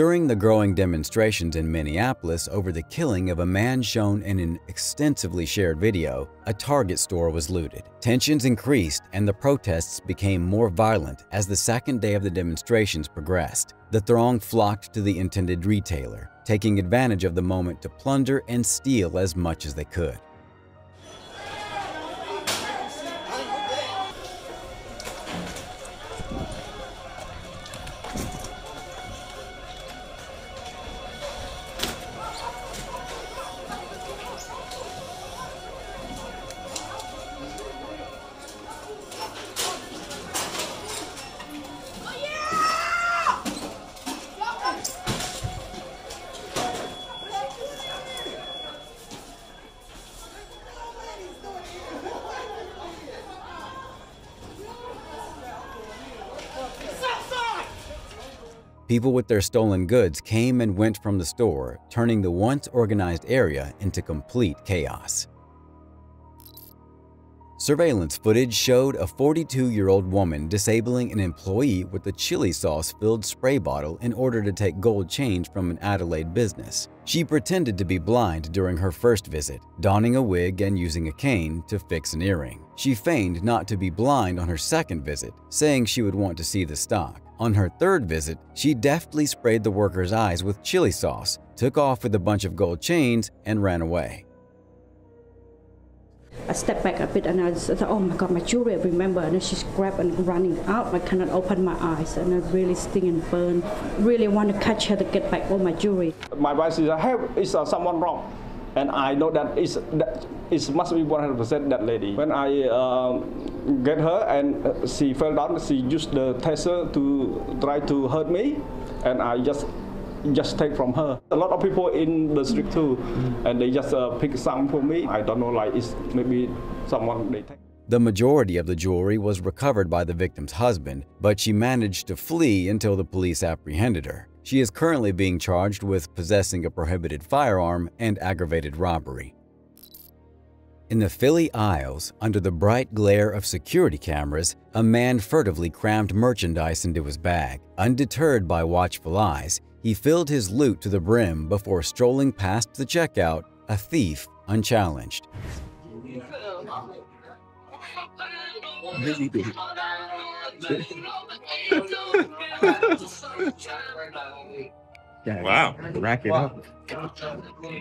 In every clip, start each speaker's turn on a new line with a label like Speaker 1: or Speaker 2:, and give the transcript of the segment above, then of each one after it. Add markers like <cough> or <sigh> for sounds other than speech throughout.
Speaker 1: During the growing demonstrations in Minneapolis over the killing of a man shown in an extensively shared video, a Target store was looted. Tensions increased and the protests became more violent as the second day of the demonstrations progressed. The throng flocked to the intended retailer, taking advantage of the moment to plunder and steal as much as they could. People with their stolen goods came and went from the store, turning the once organized area into complete chaos. Surveillance footage showed a 42-year-old woman disabling an employee with a chili sauce-filled spray bottle in order to take gold change from an Adelaide business. She pretended to be blind during her first visit, donning a wig and using a cane to fix an earring. She feigned not to be blind on her second visit, saying she would want to see the stock. On her third visit, she deftly sprayed the worker's eyes with chili sauce, took off with a bunch of gold chains, and ran away.
Speaker 2: I stepped back a bit and I said, oh my God, my jewelry, I remember. And then she's grabbed and running out. I cannot open my eyes and I really sting and burn. Really want to catch her to get back all my jewelry.
Speaker 3: My wife says, hey, is uh, someone wrong? And I know that it's, that it must be 100% that lady. When I uh, get her and uh, she fell down, she used the taser to try to hurt me. And I just just take from her. A lot of people in the street too, and they just uh, pick some for me. I don't know, like it's maybe someone they take.
Speaker 1: The majority of the jewelry was recovered by the victim's husband, but she managed to flee until the police apprehended her. She is currently being charged with possessing a prohibited firearm and aggravated robbery. In the Philly aisles, under the bright glare of security cameras, a man furtively crammed merchandise into his bag. Undeterred by watchful eyes, he filled his loot to the brim before strolling past the checkout, a thief unchallenged. <laughs> <laughs> <laughs>
Speaker 4: Yeah,
Speaker 5: Wow.
Speaker 4: Rack it up.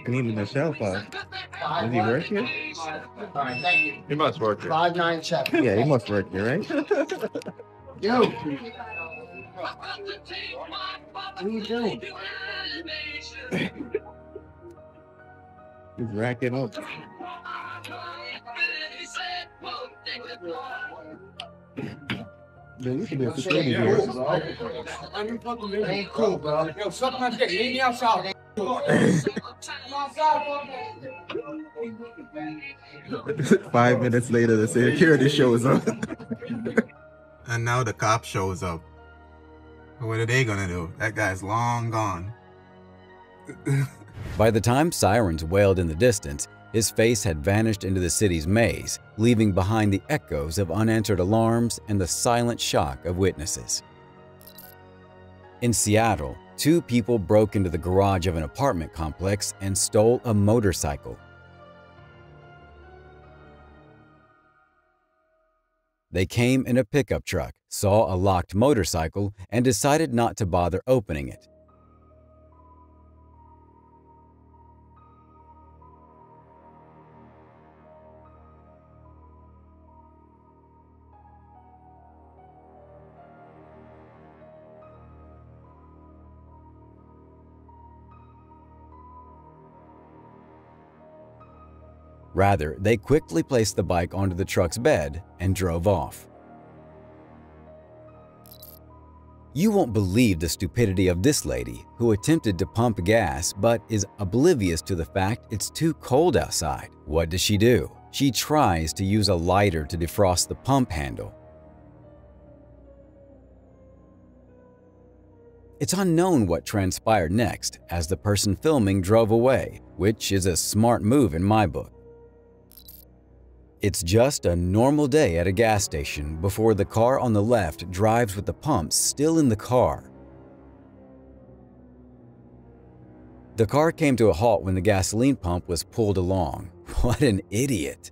Speaker 4: Cleaning the shelf up. Does he work here?
Speaker 5: He must work here.
Speaker 6: Five nine seven.
Speaker 4: Yeah, he must work here, right? <laughs>
Speaker 6: Yo. What are you doing?
Speaker 4: He's racking up. <laughs> There used to be a facility here.
Speaker 6: Ain't cool, bro.
Speaker 7: Yo, suck my dick. Leave me outside.
Speaker 4: Five minutes later, the security shows up. and now the cop shows up. What are they gonna do? That guy's long gone.
Speaker 1: By the time sirens wailed in the distance, his face had vanished into the city's maze, leaving behind the echoes of unanswered alarms and the silent shock of witnesses. In Seattle, two people broke into the garage of an apartment complex and stole a motorcycle. They came in a pickup truck, saw a locked motorcycle, and decided not to bother opening it. Rather, they quickly placed the bike onto the truck's bed and drove off. You won't believe the stupidity of this lady who attempted to pump gas but is oblivious to the fact it's too cold outside. What does she do? She tries to use a lighter to defrost the pump handle. It's unknown what transpired next as the person filming drove away, which is a smart move in my book. It's just a normal day at a gas station before the car on the left drives with the pumps still in the car. The car came to a halt when the gasoline pump was pulled along. <laughs> What an idiot!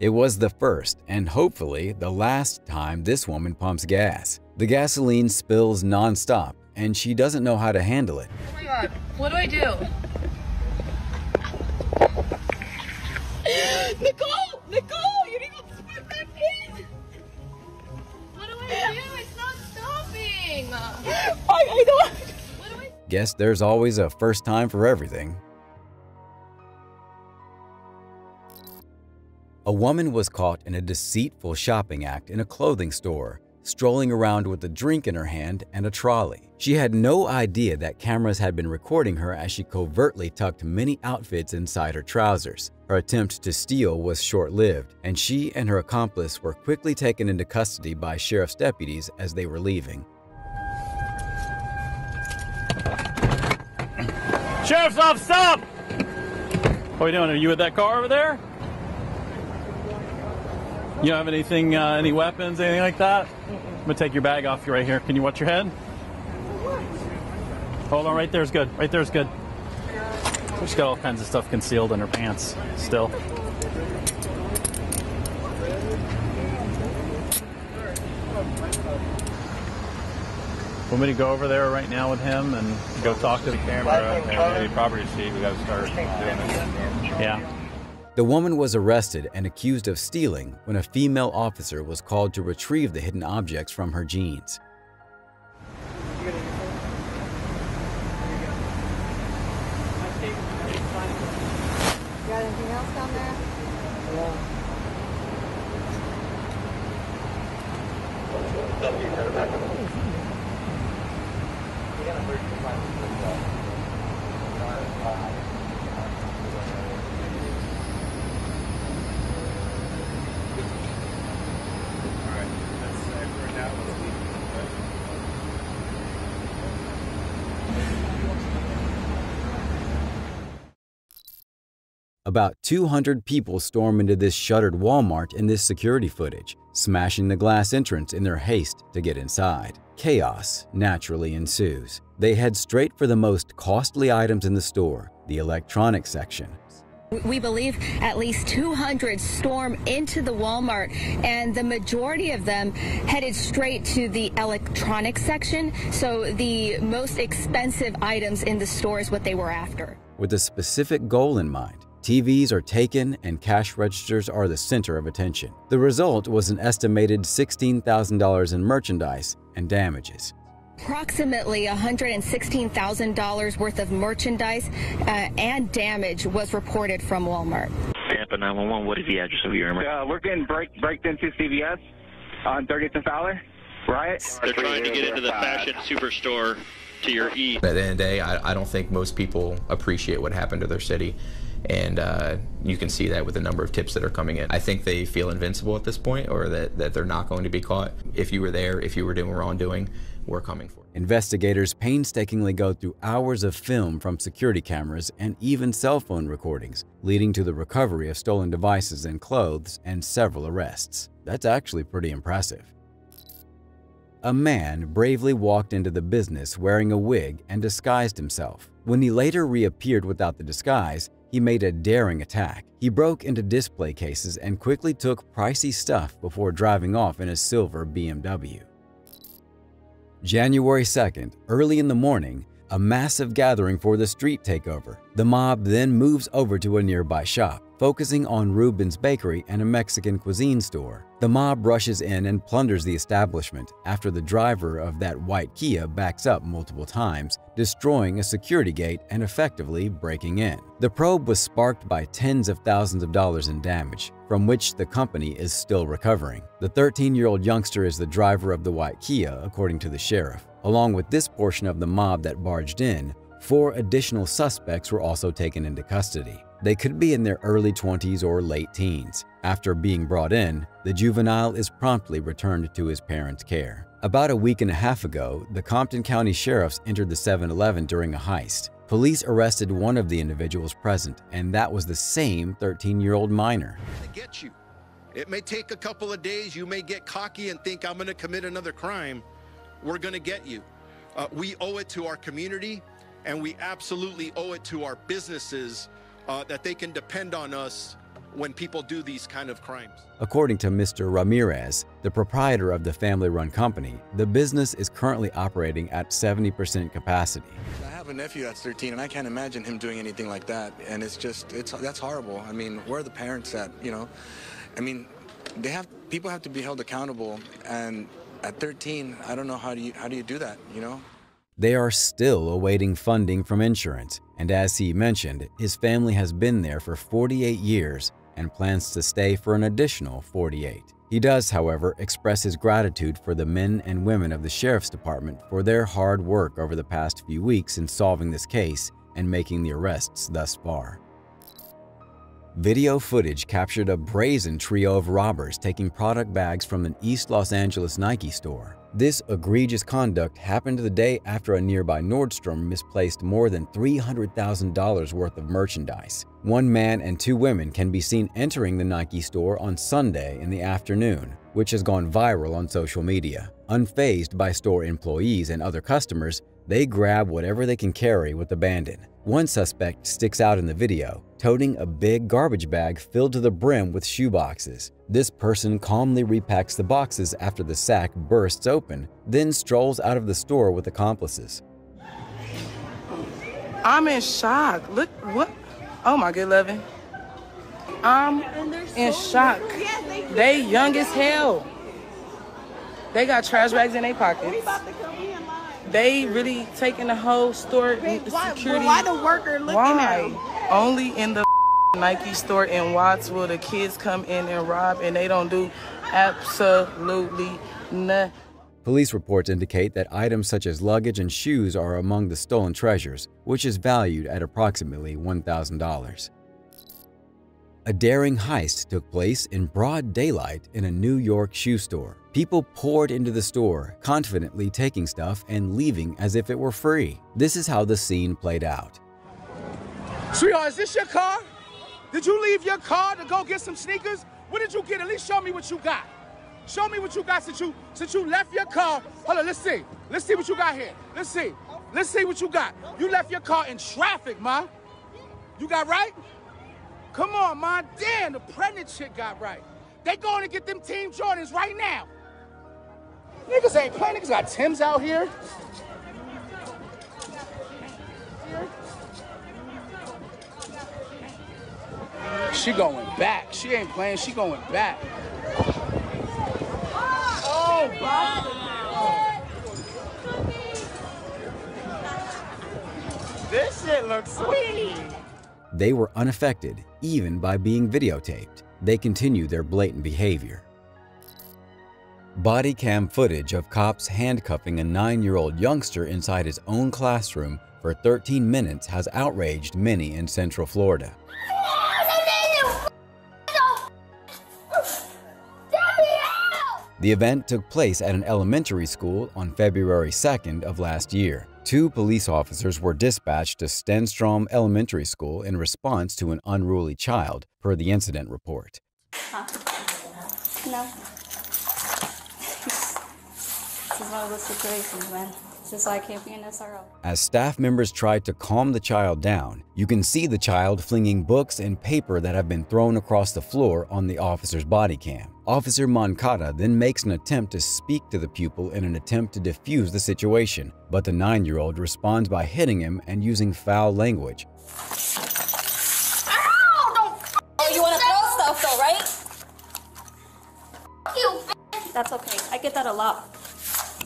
Speaker 1: It was the first, and hopefully the last time this woman pumps gas. The gasoline spills nonstop, and she doesn't know how to handle it.
Speaker 8: Oh my god, what do I do? <gasps> Nicole! Nicole! You need to put that in! What do I do? It's not stopping! I, I don't... What do I...
Speaker 1: Guess there's always a first time for everything. A woman was caught in a deceitful shopping act in a clothing store, strolling around with a drink in her hand and a trolley. She had no idea that cameras had been recording her as she covertly tucked many outfits inside her trousers. Her attempt to steal was short-lived, and she and her accomplice were quickly taken into custody by sheriff's deputies as they were leaving.
Speaker 9: Sheriff's office, stop! What are you doing? Are you at that car over there? You don't have anything, uh, any weapons, anything like that? I'm gonna take your bag off you right here. Can you watch your head? Hold on, right there's good. Right there's good. She's got all kinds of stuff concealed in her pants still. Want me to go over there right now with him and go talk to the
Speaker 5: Camera and the property sheet. We got to start doing it.
Speaker 9: Yeah.
Speaker 1: The woman was arrested and accused of stealing when a female officer was called to retrieve the hidden objects from her jeans. About 200 people storm into this shuttered Walmart in this security footage, smashing the glass entrance in their haste to get inside. Chaos naturally ensues. They head straight for the most costly items in the store, the electronics section.
Speaker 10: We believe at least 200 storm into the Walmart, and the majority of them headed straight to the electronics section. So the most expensive items in the store is what they were after.
Speaker 1: With a specific goal in mind, TVs are taken and cash registers are the center of attention. The result was an estimated $16,000 in merchandise and damages.
Speaker 10: Approximately $116,000 worth of merchandise uh, and damage was reported from Walmart.
Speaker 11: Tampa 911, what is the address of your room?
Speaker 12: Uh, we're getting break, breaked into CVS on 30th and Fowler, right?
Speaker 11: They're trying to get into the fashion superstore to your E.
Speaker 13: At the end of the day, I, I don't think most people appreciate what happened to their city. And uh, you can see that with the number of tips that are coming in. I think they feel invincible at this point or that, that they're not going to be caught. If you were there, if you were doing wrongdoing, we're coming for you.
Speaker 1: Investigators painstakingly go through hours of film from security cameras and even cell phone recordings, leading to the recovery of stolen devices and clothes and several arrests. That's actually pretty impressive. A man bravely walked into the business wearing a wig and disguised himself. When he later reappeared without the disguise, he made a daring attack. He broke into display cases and quickly took pricey stuff before driving off in a silver BMW. January 2nd, early in the morning, a massive gathering for the street takeover. The mob then moves over to a nearby shop, focusing on Ruben's Bakery and a Mexican cuisine store. The mob rushes in and plunders the establishment after the driver of that white Kia backs up multiple times, destroying a security gate and effectively breaking in. The probe was sparked by tens of thousands of dollars in damage, from which the company is still recovering. The 13-year-old youngster is the driver of the white Kia, according to the sheriff. Along with this portion of the mob that barged in, four additional suspects were also taken into custody. They could be in their early 20s or late teens. After being brought in, the juvenile is promptly returned to his parents' care. About a week and a half ago, the Compton County Sheriffs entered the 7-Eleven during a heist. Police arrested one of the individuals present, and that was the same 13-year-old minor.
Speaker 14: get you. It may take a couple of days. You may get cocky and think I'm going to commit another crime. We're going to get you. Uh, we owe it to our community, and we absolutely owe it to our businesses uh, that they can depend on us when people do these kind of crimes.
Speaker 1: According to Mr. Ramirez, the proprietor of the family-run company, the business is currently operating at 70% capacity.
Speaker 15: I have a nephew that's 13, and I can't imagine him doing anything like that. And it's just, it's that's horrible. I mean, where are the parents at? You know, I mean, they have people have to be held accountable, and at 13, I don't know how do you how do you do that? You know.
Speaker 1: They are still awaiting funding from insurance, and as he mentioned, his family has been there for 48 years and plans to stay for an additional 48. He does, however, express his gratitude for the men and women of the Sheriff's Department for their hard work over the past few weeks in solving this case and making the arrests thus far. Video footage captured a brazen trio of robbers taking product bags from an East Los Angeles Nike store. This egregious conduct happened the day after a nearby Nordstrom misplaced more than $300,000 worth of merchandise. One man and two women can be seen entering the Nike store on Sunday in the afternoon, which has gone viral on social media. Unfazed by store employees and other customers, they grab whatever they can carry with abandon. One suspect sticks out in the video, toting a big garbage bag filled to the brim with shoeboxes. This person calmly repacks the boxes after the sack bursts open, then strolls out of the store with accomplices.
Speaker 16: I'm in shock. Look, what? Oh my good loving. I'm in shock. They young as hell. They got trash bags in their pockets. They really taking the whole store
Speaker 17: Why,
Speaker 16: security.
Speaker 17: why the worker looking
Speaker 16: Why?
Speaker 17: at them?
Speaker 16: Only in the <laughs> Nike store in Watts will the kids come in and rob, and they don't do absolutely nothing.
Speaker 1: Police reports indicate that items such as luggage and shoes are among the stolen treasures, which is valued at approximately $1,000. A daring heist took place in broad daylight in a New York shoe store. People poured into the store, confidently taking stuff and leaving as if it were free. This is how the scene played out.
Speaker 7: Sweetheart, is this your car? Did you leave your car to go get some sneakers? What did you get? At least show me what you got. Show me what you got since you since you left your car. Hold on, let's see. Let's see what you got here. Let's see. Let's see what you got. You left your car in traffic, ma. You got right? Come on, ma. Damn, the pregnant chick got right. They going to get them Team Jordans right now. Niggas ain't playing. Niggas got Tims out here. She going back. She ain't playing. She going back. Oh, This shit looks sweet.
Speaker 1: They were unaffected, even by being videotaped. They continue their blatant behavior. Body cam footage of cops handcuffing a nine-year-old youngster inside his own classroom for 13 minutes has outraged many in Central Florida. The event took place at an elementary school on February 2nd of last year. Two police officers were dispatched to Stenstrom Elementary School in response to an unruly child, per the incident report.
Speaker 18: Huh? No. This is one of those situations, man. This is why I can't be an SRO.
Speaker 1: As staff members tried to calm the child down, you can see the child flinging books and paper that have been thrown across the floor on the officer's body cam. Officer Moncada then makes an attempt to speak to the pupil in an attempt to defuse the situation, but the nine-year-old responds by hitting him and using foul language.
Speaker 18: Oh, you want to throw stuff though, right? You. That's okay. I get that a lot.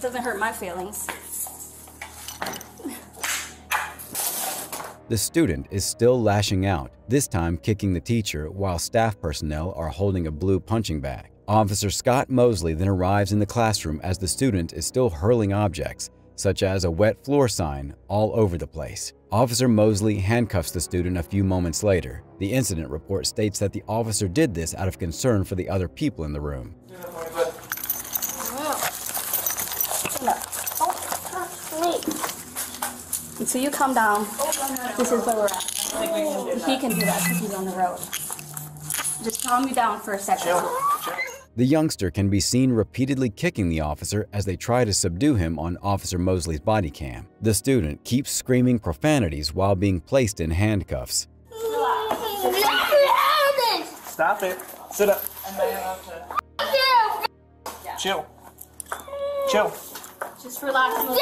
Speaker 18: Doesn't hurt my feelings.
Speaker 1: The student is still lashing out, this time kicking the teacher while staff personnel are holding a blue punching bag. Officer Scott Mosley then arrives in the classroom as the student is still hurling objects. such as a wet floor sign, all over the place. Officer Mosley handcuffs the student a few moments later. The incident report states that the officer did this out of concern for the other people in the room.
Speaker 18: So you come down. This is where we're at. He can do that because he's on the road. Just calm you down for a second.
Speaker 1: The youngster can be seen repeatedly kicking the officer as they try to subdue him on Officer Mosley's body cam. The student keeps screaming profanities while being placed in handcuffs.
Speaker 19: Stop it. Sit up. Chill. Chill.
Speaker 18: Just relax.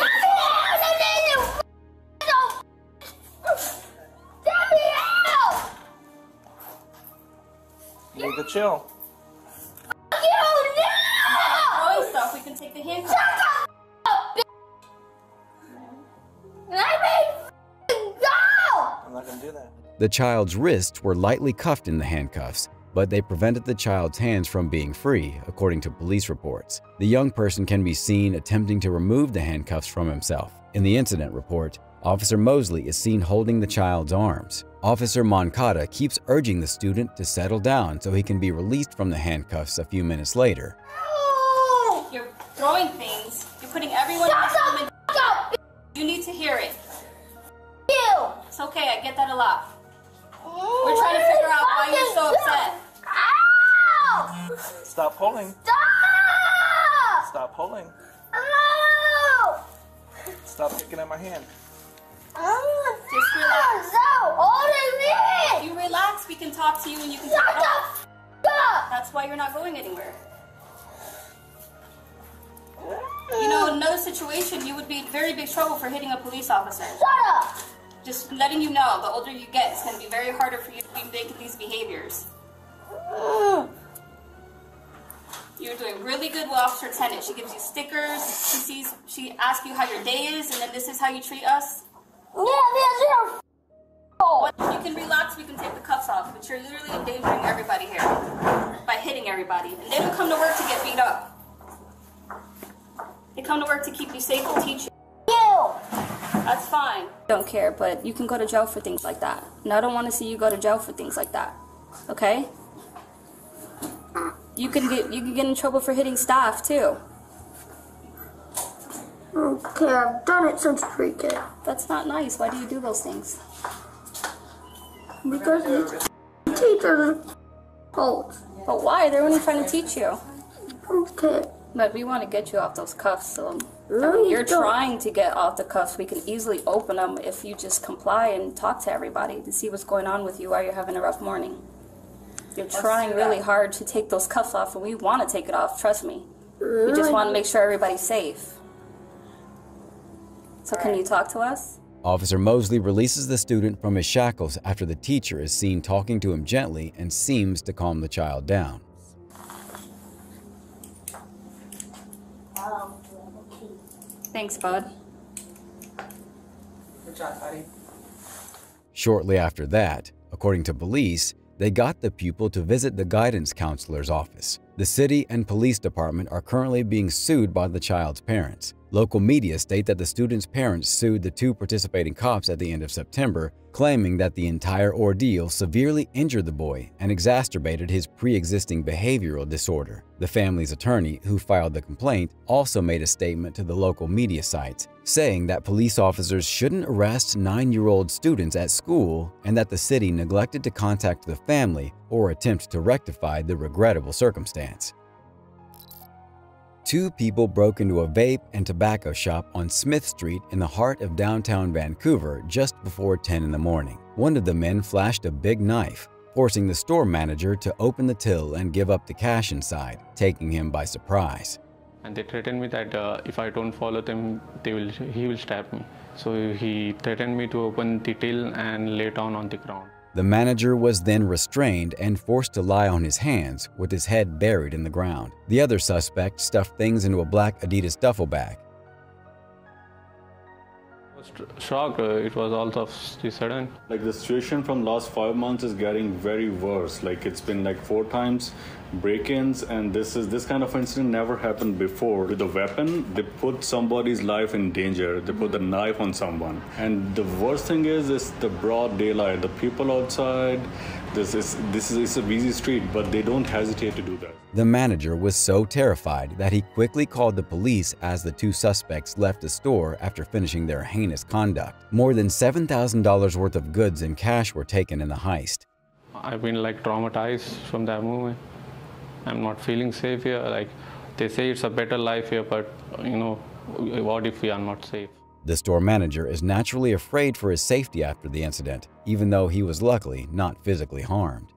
Speaker 19: You need to chill.
Speaker 18: Throwing stuff, we can take the handcuffs.
Speaker 19: I'm not gonna do that.
Speaker 1: The child's wrists were lightly cuffed in the handcuffs, but they prevented the child's hands from being free, according to police reports. The young person can be seen attempting to remove the handcuffs from himself. In the incident report, Officer Mosley is seen holding the child's arms. Officer Moncada keeps urging the student to settle down so he can be released from the handcuffs a few minutes later. Oh!
Speaker 18: You're throwing things. You're putting everyone in this room in. You need to hear it. You. It's okay. I get that a lot. We're trying to figure out why you're so upset.
Speaker 19: Stop pulling. Stop Stop pulling. Stop picking at my hand.
Speaker 18: Just relax. If you relax, we can talk to you and you can take it off. That's why you're not going anywhere. You know, in another situation, you would be in very big trouble for hitting a police officer. Shut up! Just letting you know, the older you get, it's going to be very harder for you to be making these behaviors. You're doing really good with Officer Tennant. She gives you stickers. She sees, she asks you how your day is, and then this is how you treat us. You can relax. We can take the cuffs off, but you're literally endangering everybody here by hitting everybody. And they don't come to work to get beat up. They come to work to keep you safe and teach you. That's fine. Don't care, but you can go to jail for things like that. And I don't want to see you go to jail for things like that. Okay? You can get you can get in trouble for hitting staff too.
Speaker 20: Okay, I've done it since pre-K.
Speaker 18: That's not nice. Why do you do those things?
Speaker 20: Because these teachers are faults.
Speaker 18: But why? They're only trying to teach you.
Speaker 20: Okay.
Speaker 18: But we want to get you off those cuffs. So I
Speaker 20: No,
Speaker 18: mean,
Speaker 20: you
Speaker 18: you're
Speaker 20: don't.
Speaker 18: trying to get off the cuffs. We can easily open them if you just comply and talk to everybody to see what's going on with you while you're having a rough morning. You're trying really hard to take those cuffs off, and we want to take it off. Trust me. We just want to make sure everybody's safe. So can you talk to us?
Speaker 1: Officer Mosley releases the student from his shackles after the teacher is seen talking to him gently and seems to calm the child down.
Speaker 18: Thanks, bud.
Speaker 16: Good job, buddy.
Speaker 1: Shortly after that, according to police, they got the pupil to visit the guidance counselor's office. The city and police department are currently being sued by the child's parents. Local media state that the student's parents sued the two participating cops at the end of September, claiming that the entire ordeal severely injured the boy and exacerbated his pre-existing behavioral disorder. The family's attorney, who filed the complaint, also made a statement to the local media sites, saying that police officers shouldn't arrest nine-year-old students at school and that the city neglected to contact the family or attempt to rectify the regrettable circumstance. Two people broke into a vape and tobacco shop on Smith Street in the heart of downtown Vancouver just before 10 in the morning. One of the men flashed a big knife, forcing the store manager to open the till and give up the cash inside, taking him by surprise.
Speaker 21: and they threatened me that uh, if I don't follow them, they will he will stab me. So he threatened me to open the till and lay down on the ground.
Speaker 1: The manager was then restrained and forced to lie on his hands with his head buried in the ground. The other suspect stuffed things into a black Adidas duffel bag.
Speaker 21: I was shocked. Uh, it was all of the sudden.
Speaker 22: Like the situation from last five months is getting very worse. Like it's been like four times break-ins, and this is this kind of incident never happened before. With a weapon, they put somebody's life in danger. They put a knife on someone, and the worst thing is, it's the broad daylight. The people outside. This is this is a busy street, but they don't hesitate to do that.
Speaker 1: The manager was so terrified that he quickly called the police as the two suspects left the store after finishing their heinous conduct. More than $7,000 worth of goods and cash were taken in the heist.
Speaker 21: I've been like traumatized from that moment. I'm not feeling safe here. Like they say it's a better life here, but you know, what if we are not safe?
Speaker 1: The store manager is naturally afraid for his safety after the incident, even though he was luckily not physically harmed.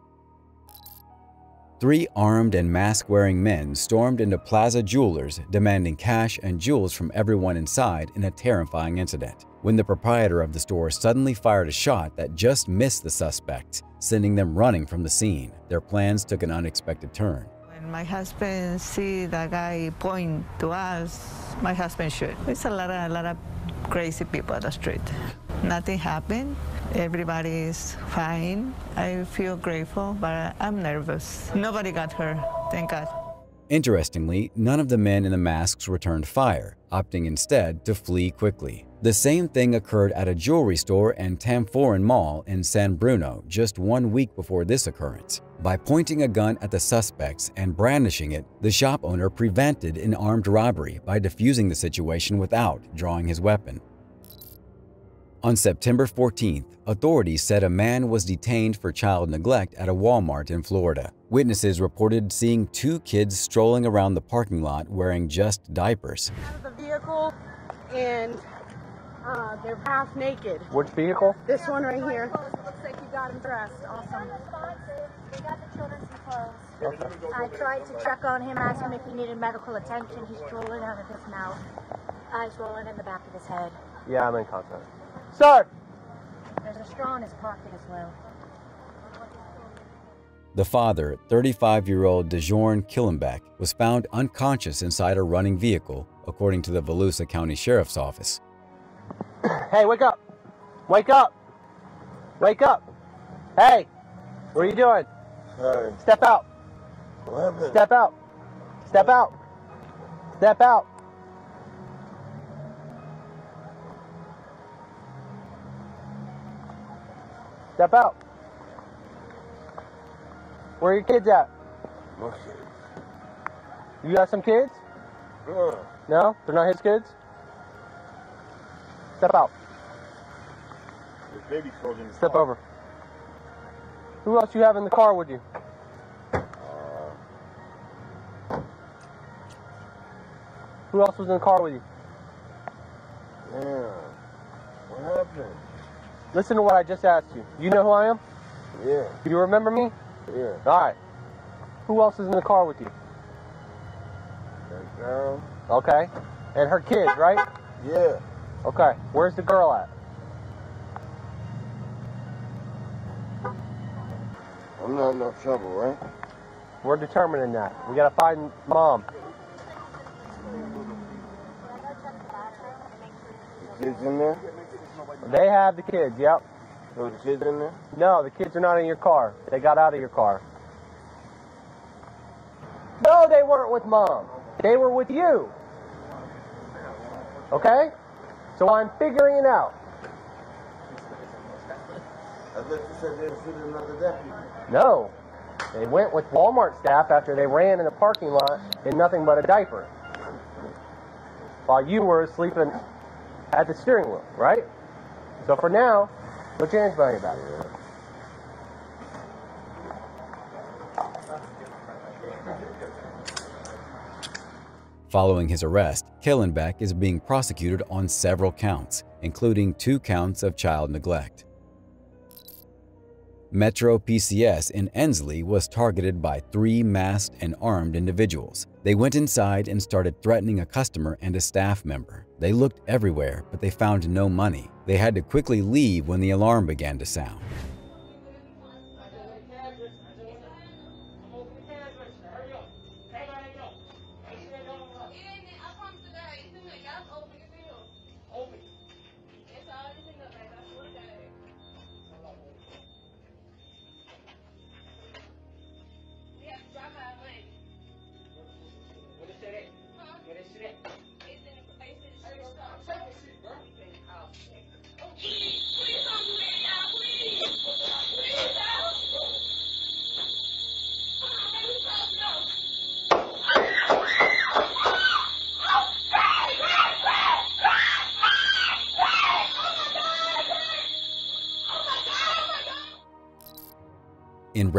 Speaker 1: Three armed and mask-wearing men stormed into Plaza Jewelers demanding cash and jewels from everyone inside in a terrifying incident, when the proprietor of the store suddenly fired a shot that just missed the suspects, sending them running from the scene. Their plans took an unexpected turn.
Speaker 17: My husband see the guy point to us, my husband shoot. It's a lot of, a lot of crazy people on the street. Nothing happened. Everybody is fine. I feel grateful, but I'm nervous. Nobody got hurt, thank God.
Speaker 1: Interestingly, none of the men in the masks returned fire, opting instead to flee quickly. The same thing occurred at a jewelry store and Tanforan Mall in San Bruno just one week before this occurrence. By pointing a gun at the suspects and brandishing it, the shop owner prevented an armed robbery by defusing the situation without drawing his weapon. On September 14th, authorities said a man was detained for child neglect at a Walmart in Florida. Witnesses reported seeing two kids strolling around the parking lot wearing just diapers.
Speaker 23: Out of the vehicle and uh, they're half naked.
Speaker 24: Which vehicle?
Speaker 23: This one right here. Looks like you got him dressed. Awesome.
Speaker 25: We got the children's clothes.
Speaker 24: Okay.
Speaker 25: I tried to check on him, ask him if he needed medical attention. He's drooling out of his mouth. Eyes rolling in the back of his head.
Speaker 24: Yeah, I'm in contact. Sir!
Speaker 25: There's a straw in his pocket as well.
Speaker 1: The father, 35-year-old DeJorn Killenbeck, was found unconscious inside a running vehicle, according to the Volusia County Sheriff's Office. <coughs>
Speaker 24: Hey, wake up! Wake up! Wake up! Hey! What are you doing?
Speaker 26: Sorry.
Speaker 24: Step out! Step out! Step out! Step out! Step out! Where are your kids at?
Speaker 26: No kids.
Speaker 24: You got some kids?
Speaker 26: No.
Speaker 24: No? They're not his kids? Step out.
Speaker 26: There's baby clothes in the
Speaker 24: Step
Speaker 26: car.
Speaker 24: over. Who else you have in the car with you? Uh, who else was in the car with you?
Speaker 26: Yeah. What happened?
Speaker 24: Listen to what I just asked you. You know who I am?
Speaker 26: Yeah.
Speaker 24: Do you remember me?
Speaker 26: Yeah.
Speaker 24: All right. Who else is in the car with you?
Speaker 26: That girl.
Speaker 24: Okay. And her kids, right?
Speaker 26: Yeah.
Speaker 24: Okay. Where's the girl at?
Speaker 26: I'm not in no trouble, right?
Speaker 24: We're determining that. We gotta find mom.
Speaker 26: The kids in there?
Speaker 24: They have the kids, yep.
Speaker 26: So the kids in there?
Speaker 24: No, the kids are not in your car. They got out of your car. No, they weren't with mom. They were with you. Okay? So I'm figuring it out.
Speaker 26: I thought you said they were another deputy.
Speaker 24: No. They went with Walmart staff after they ran in the parking lot in nothing but a diaper. While you were sleeping at the steering wheel, right? So for now, what's your anxiety about it?
Speaker 1: Following his arrest, Killenbeck is being prosecuted on several counts, including two counts of child neglect. Metro PCS in Ensley was targeted by three masked and armed individuals. They went inside and started threatening a customer and a staff member. They looked everywhere, but they found no money. They had to quickly leave when the alarm began to sound.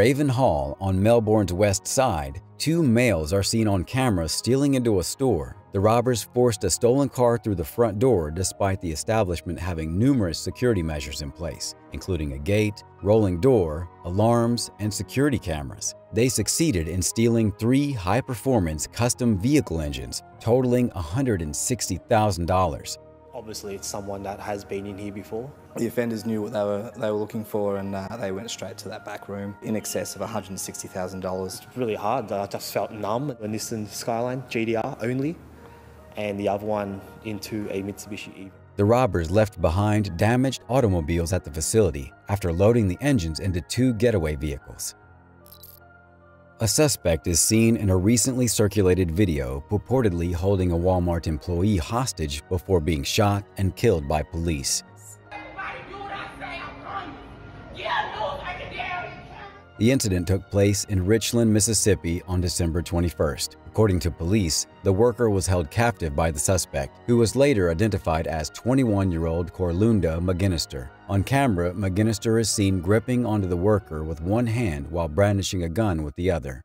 Speaker 1: Ravenhall on Melbourne's west side, two males are seen on camera stealing into a store. The robbers forced a stolen car through the front door despite the establishment having numerous security measures in place, including a gate, rolling door, alarms, and security cameras. They succeeded in stealing three high-performance custom vehicle engines, totaling $160,000.
Speaker 27: Obviously, it's someone that has been in here before.
Speaker 28: The offenders knew what they were they were looking for, and uh, they went straight to that back room in excess of $160,000.
Speaker 27: It's really hard. I just felt numb. A Nissan Skyline GTR only, and the other one into a Mitsubishi Evo.
Speaker 1: The robbers left behind damaged automobiles at the facility after loading the engines into two getaway vehicles. A suspect is seen in a recently circulated video purportedly holding a Walmart employee hostage before being shot and killed by police. The incident took place in Richland, Mississippi on December 21st. According to police, the worker was held captive by the suspect, who was later identified as 21-year-old Corlunda McGinnister. On camera, McGinnister is seen gripping onto the worker with one hand while brandishing a gun with the other.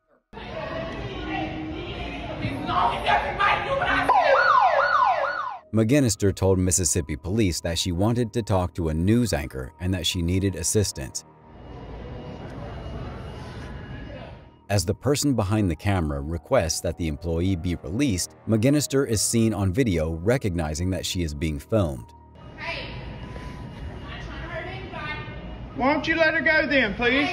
Speaker 1: McGinnister told Mississippi police that she wanted to talk to a news anchor and that she needed assistance. As the person behind the camera requests that the employee be released, McGinnister is seen on video recognizing that she is being filmed.
Speaker 29: Why don't you let her go then, please?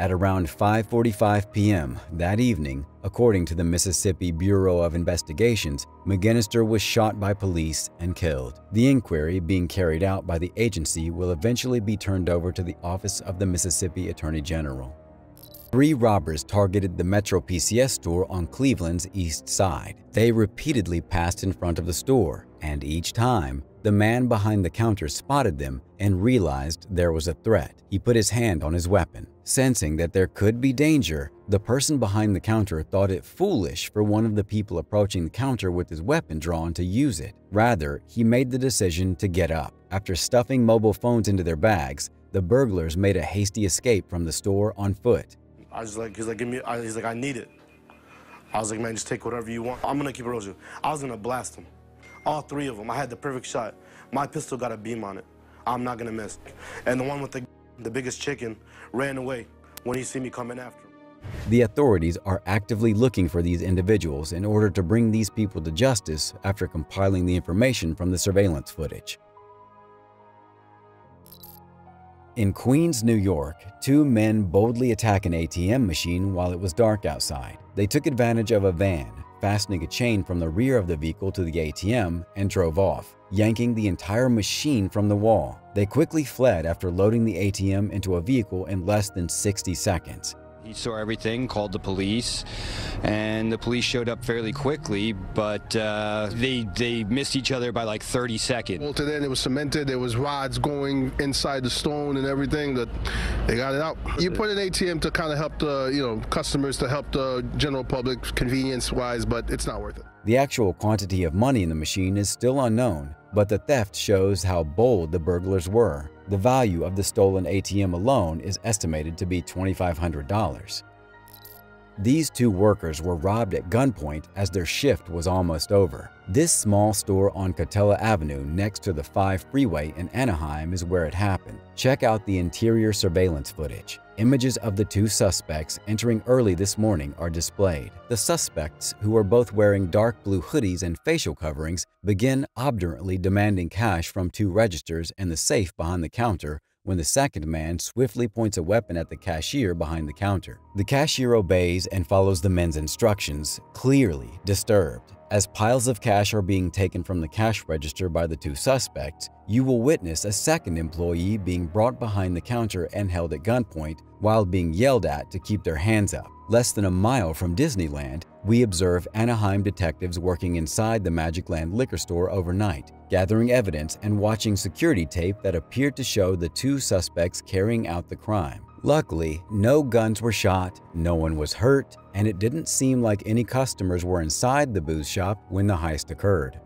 Speaker 1: At around 5.45 p.m. that evening, according to the Mississippi Bureau of Investigations, McGinnister was shot by police and killed. The inquiry being carried out by the agency will eventually be turned over to the Office of the Mississippi Attorney General. Three robbers targeted the Metro PCS store on Cleveland's east side. They repeatedly passed in front of the store, and each time, the man behind the counter spotted them and realized there was a threat. He put his hand on his weapon. Sensing that there could be danger, the person behind the counter thought it foolish for one of the people approaching the counter with his weapon drawn to use it. Rather, he made the decision to get up. After stuffing mobile phones into their bags, the burglars made a hasty escape from the store on foot.
Speaker 30: I was like, he's like, give me, I, he's like, I need it. I was like, man, just take whatever you want. I'm gonna keep it real. I was gonna blast them. All three of them. I had the perfect shot. My pistol got a beam on it. I'm not gonna miss. And the one with the, the biggest chicken ran away when he see me coming after him.
Speaker 1: The authorities are actively looking for these individuals in order to bring these people to justice after compiling the information from the surveillance footage. In Queens, New York, two men boldly attack an ATM machine while it was dark outside. They took advantage of a van, fastening a chain from the rear of the vehicle to the ATM, and drove off, yanking the entire machine from the wall. They quickly fled after loading the ATM into a vehicle in less than 60 seconds.
Speaker 31: He saw everything, called the police, and the police showed up fairly quickly, but uh, they they missed each other by like 30 seconds.
Speaker 32: Bolted in, it was cemented, there was rods going inside the stone and everything, that they got it out. You put an ATM to kind of help the, you know, customers, to help the general public convenience-wise, but it's not worth it.
Speaker 1: The actual quantity of money in the machine is still unknown, but the theft shows how bold the burglars were. The value of the stolen ATM alone is estimated to be $2,500. These two workers were robbed at gunpoint as their shift was almost over. This small store on Katella Avenue next to the 5 freeway in Anaheim is where it happened. Check out the interior surveillance footage. Images of the two suspects entering early this morning are displayed. The suspects, who are both wearing dark blue hoodies and facial coverings, begin obdurately demanding cash from two registers and the safe behind the counter when the second man swiftly points a weapon at the cashier behind the counter. The cashier obeys and follows the men's instructions, clearly disturbed. As piles of cash are being taken from the cash register by the two suspects, you will witness a second employee being brought behind the counter and held at gunpoint while being yelled at to keep their hands up. Less than a mile from Disneyland, we observe Anaheim detectives working inside the Magic Land liquor store overnight, gathering evidence and watching security tape that appeared to show the two suspects carrying out the crime. Luckily, no guns were shot, no one was hurt, and it didn't seem like any customers were inside the booze shop when the heist occurred.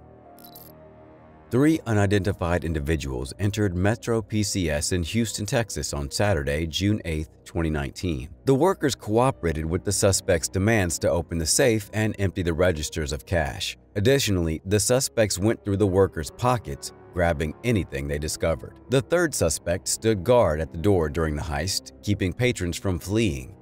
Speaker 1: Three unidentified individuals entered Metro PCS in Houston, Texas on Saturday, June 8, 2019. The workers cooperated with the suspects' demands to open the safe and empty the registers of cash. Additionally, the suspects went through the workers' pockets, grabbing anything they discovered. The third suspect stood guard at the door during the heist, keeping patrons from fleeing.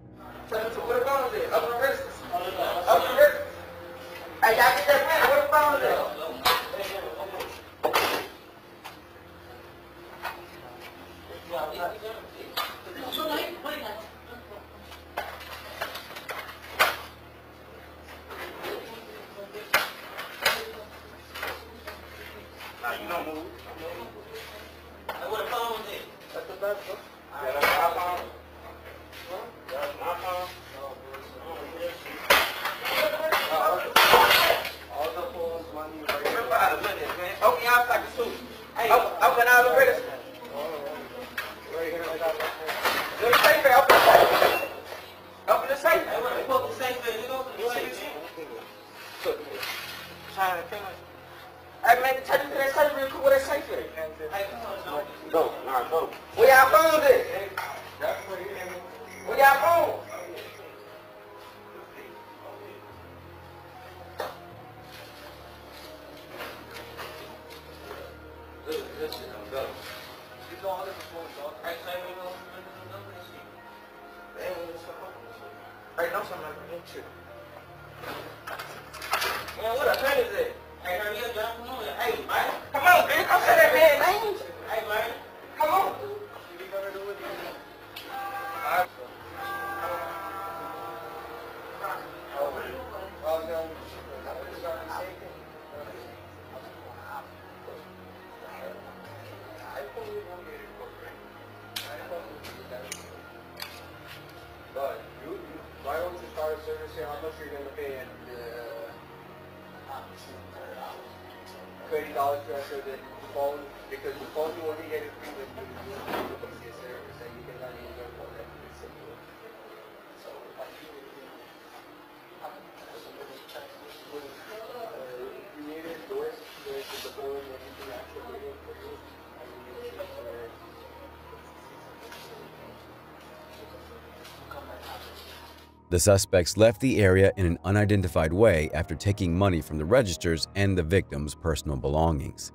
Speaker 1: The suspects left the area in an unidentified way after taking money from the registers and the victim's personal belongings.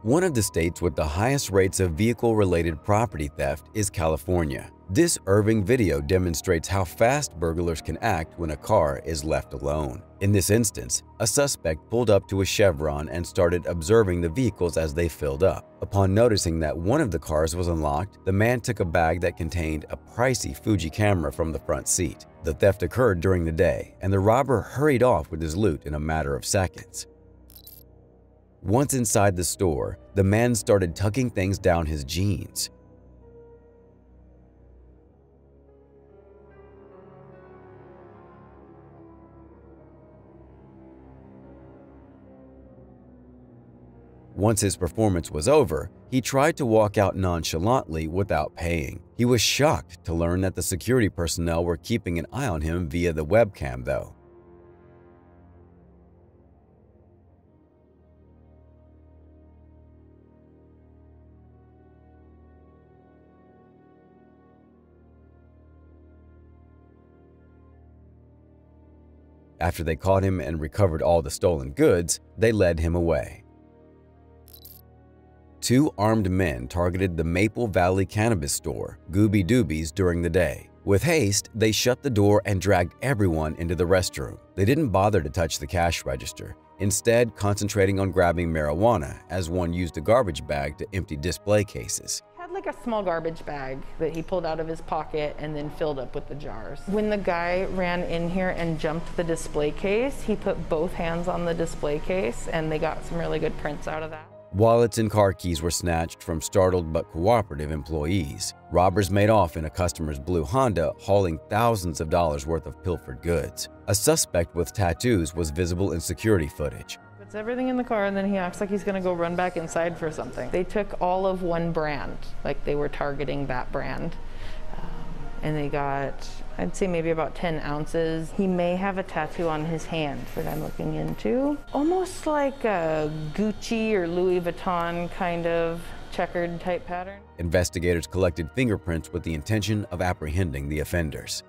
Speaker 1: One of the states with the highest rates of vehicle-related property theft is California. This Irving video demonstrates how fast burglars can act when a car is left alone. In this instance, a suspect pulled up to a Chevron and started observing the vehicles as they filled up. Upon noticing that one of the cars was unlocked, the man took a bag that contained a pricey Fuji camera from the front seat. The theft occurred during the day, and the robber hurried off with his loot in a matter of seconds. Once inside the store, the man started tucking things down his jeans. Once his performance was over, he tried to walk out nonchalantly without paying. He was shocked to learn that the security personnel were keeping an eye on him via the webcam, though. After they caught him and recovered all the stolen goods, they led him away. Two armed men targeted the Maple Valley cannabis store, Gooby Doobies, during the day. With haste, they shut the door and dragged everyone into the restroom. They didn't bother to touch the cash register, instead concentrating on grabbing marijuana as one used a garbage bag to empty display cases He
Speaker 33: had like a small garbage bag that he pulled out of his pocket and then filled up with the jars. When the guy ran in here and jumped the display case, he put both hands on the display case and they got some really good prints out of that.
Speaker 1: Wallets and car keys were snatched from startled but cooperative employees. Robbers made off in a customer's blue Honda, hauling thousands of dollars worth of pilfered goods. A suspect with tattoos was visible in security footage.
Speaker 33: Puts everything in the car and then he acts like he's gonna go run back inside for something. They took all of one brand, like they were targeting that brand. Um, and they got, I'd say maybe about 10 ounces. He may have a tattoo on his hand that I'm looking into. Almost like a Gucci or Louis Vuitton kind of checkered type pattern.
Speaker 1: Investigators collected fingerprints with the intention of apprehending the offenders.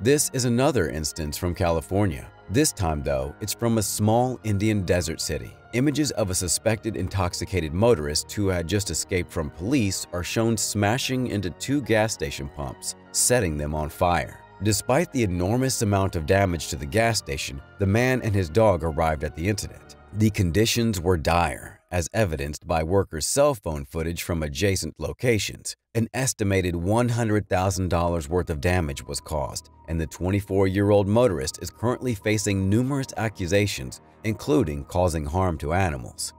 Speaker 1: This is another instance from California. This time, though, it's from a small Indian desert city. Images of a suspected intoxicated motorist who had just escaped from police are shown smashing into two gas station pumps, setting them on fire. Despite the enormous amount of damage to the gas station, the man and his dog arrived at the incident. The conditions were dire, as evidenced by workers' cell phone footage from adjacent locations. An estimated $100,000 worth of damage was caused, and the 24-year-old motorist is currently facing numerous accusations, including causing harm to animals.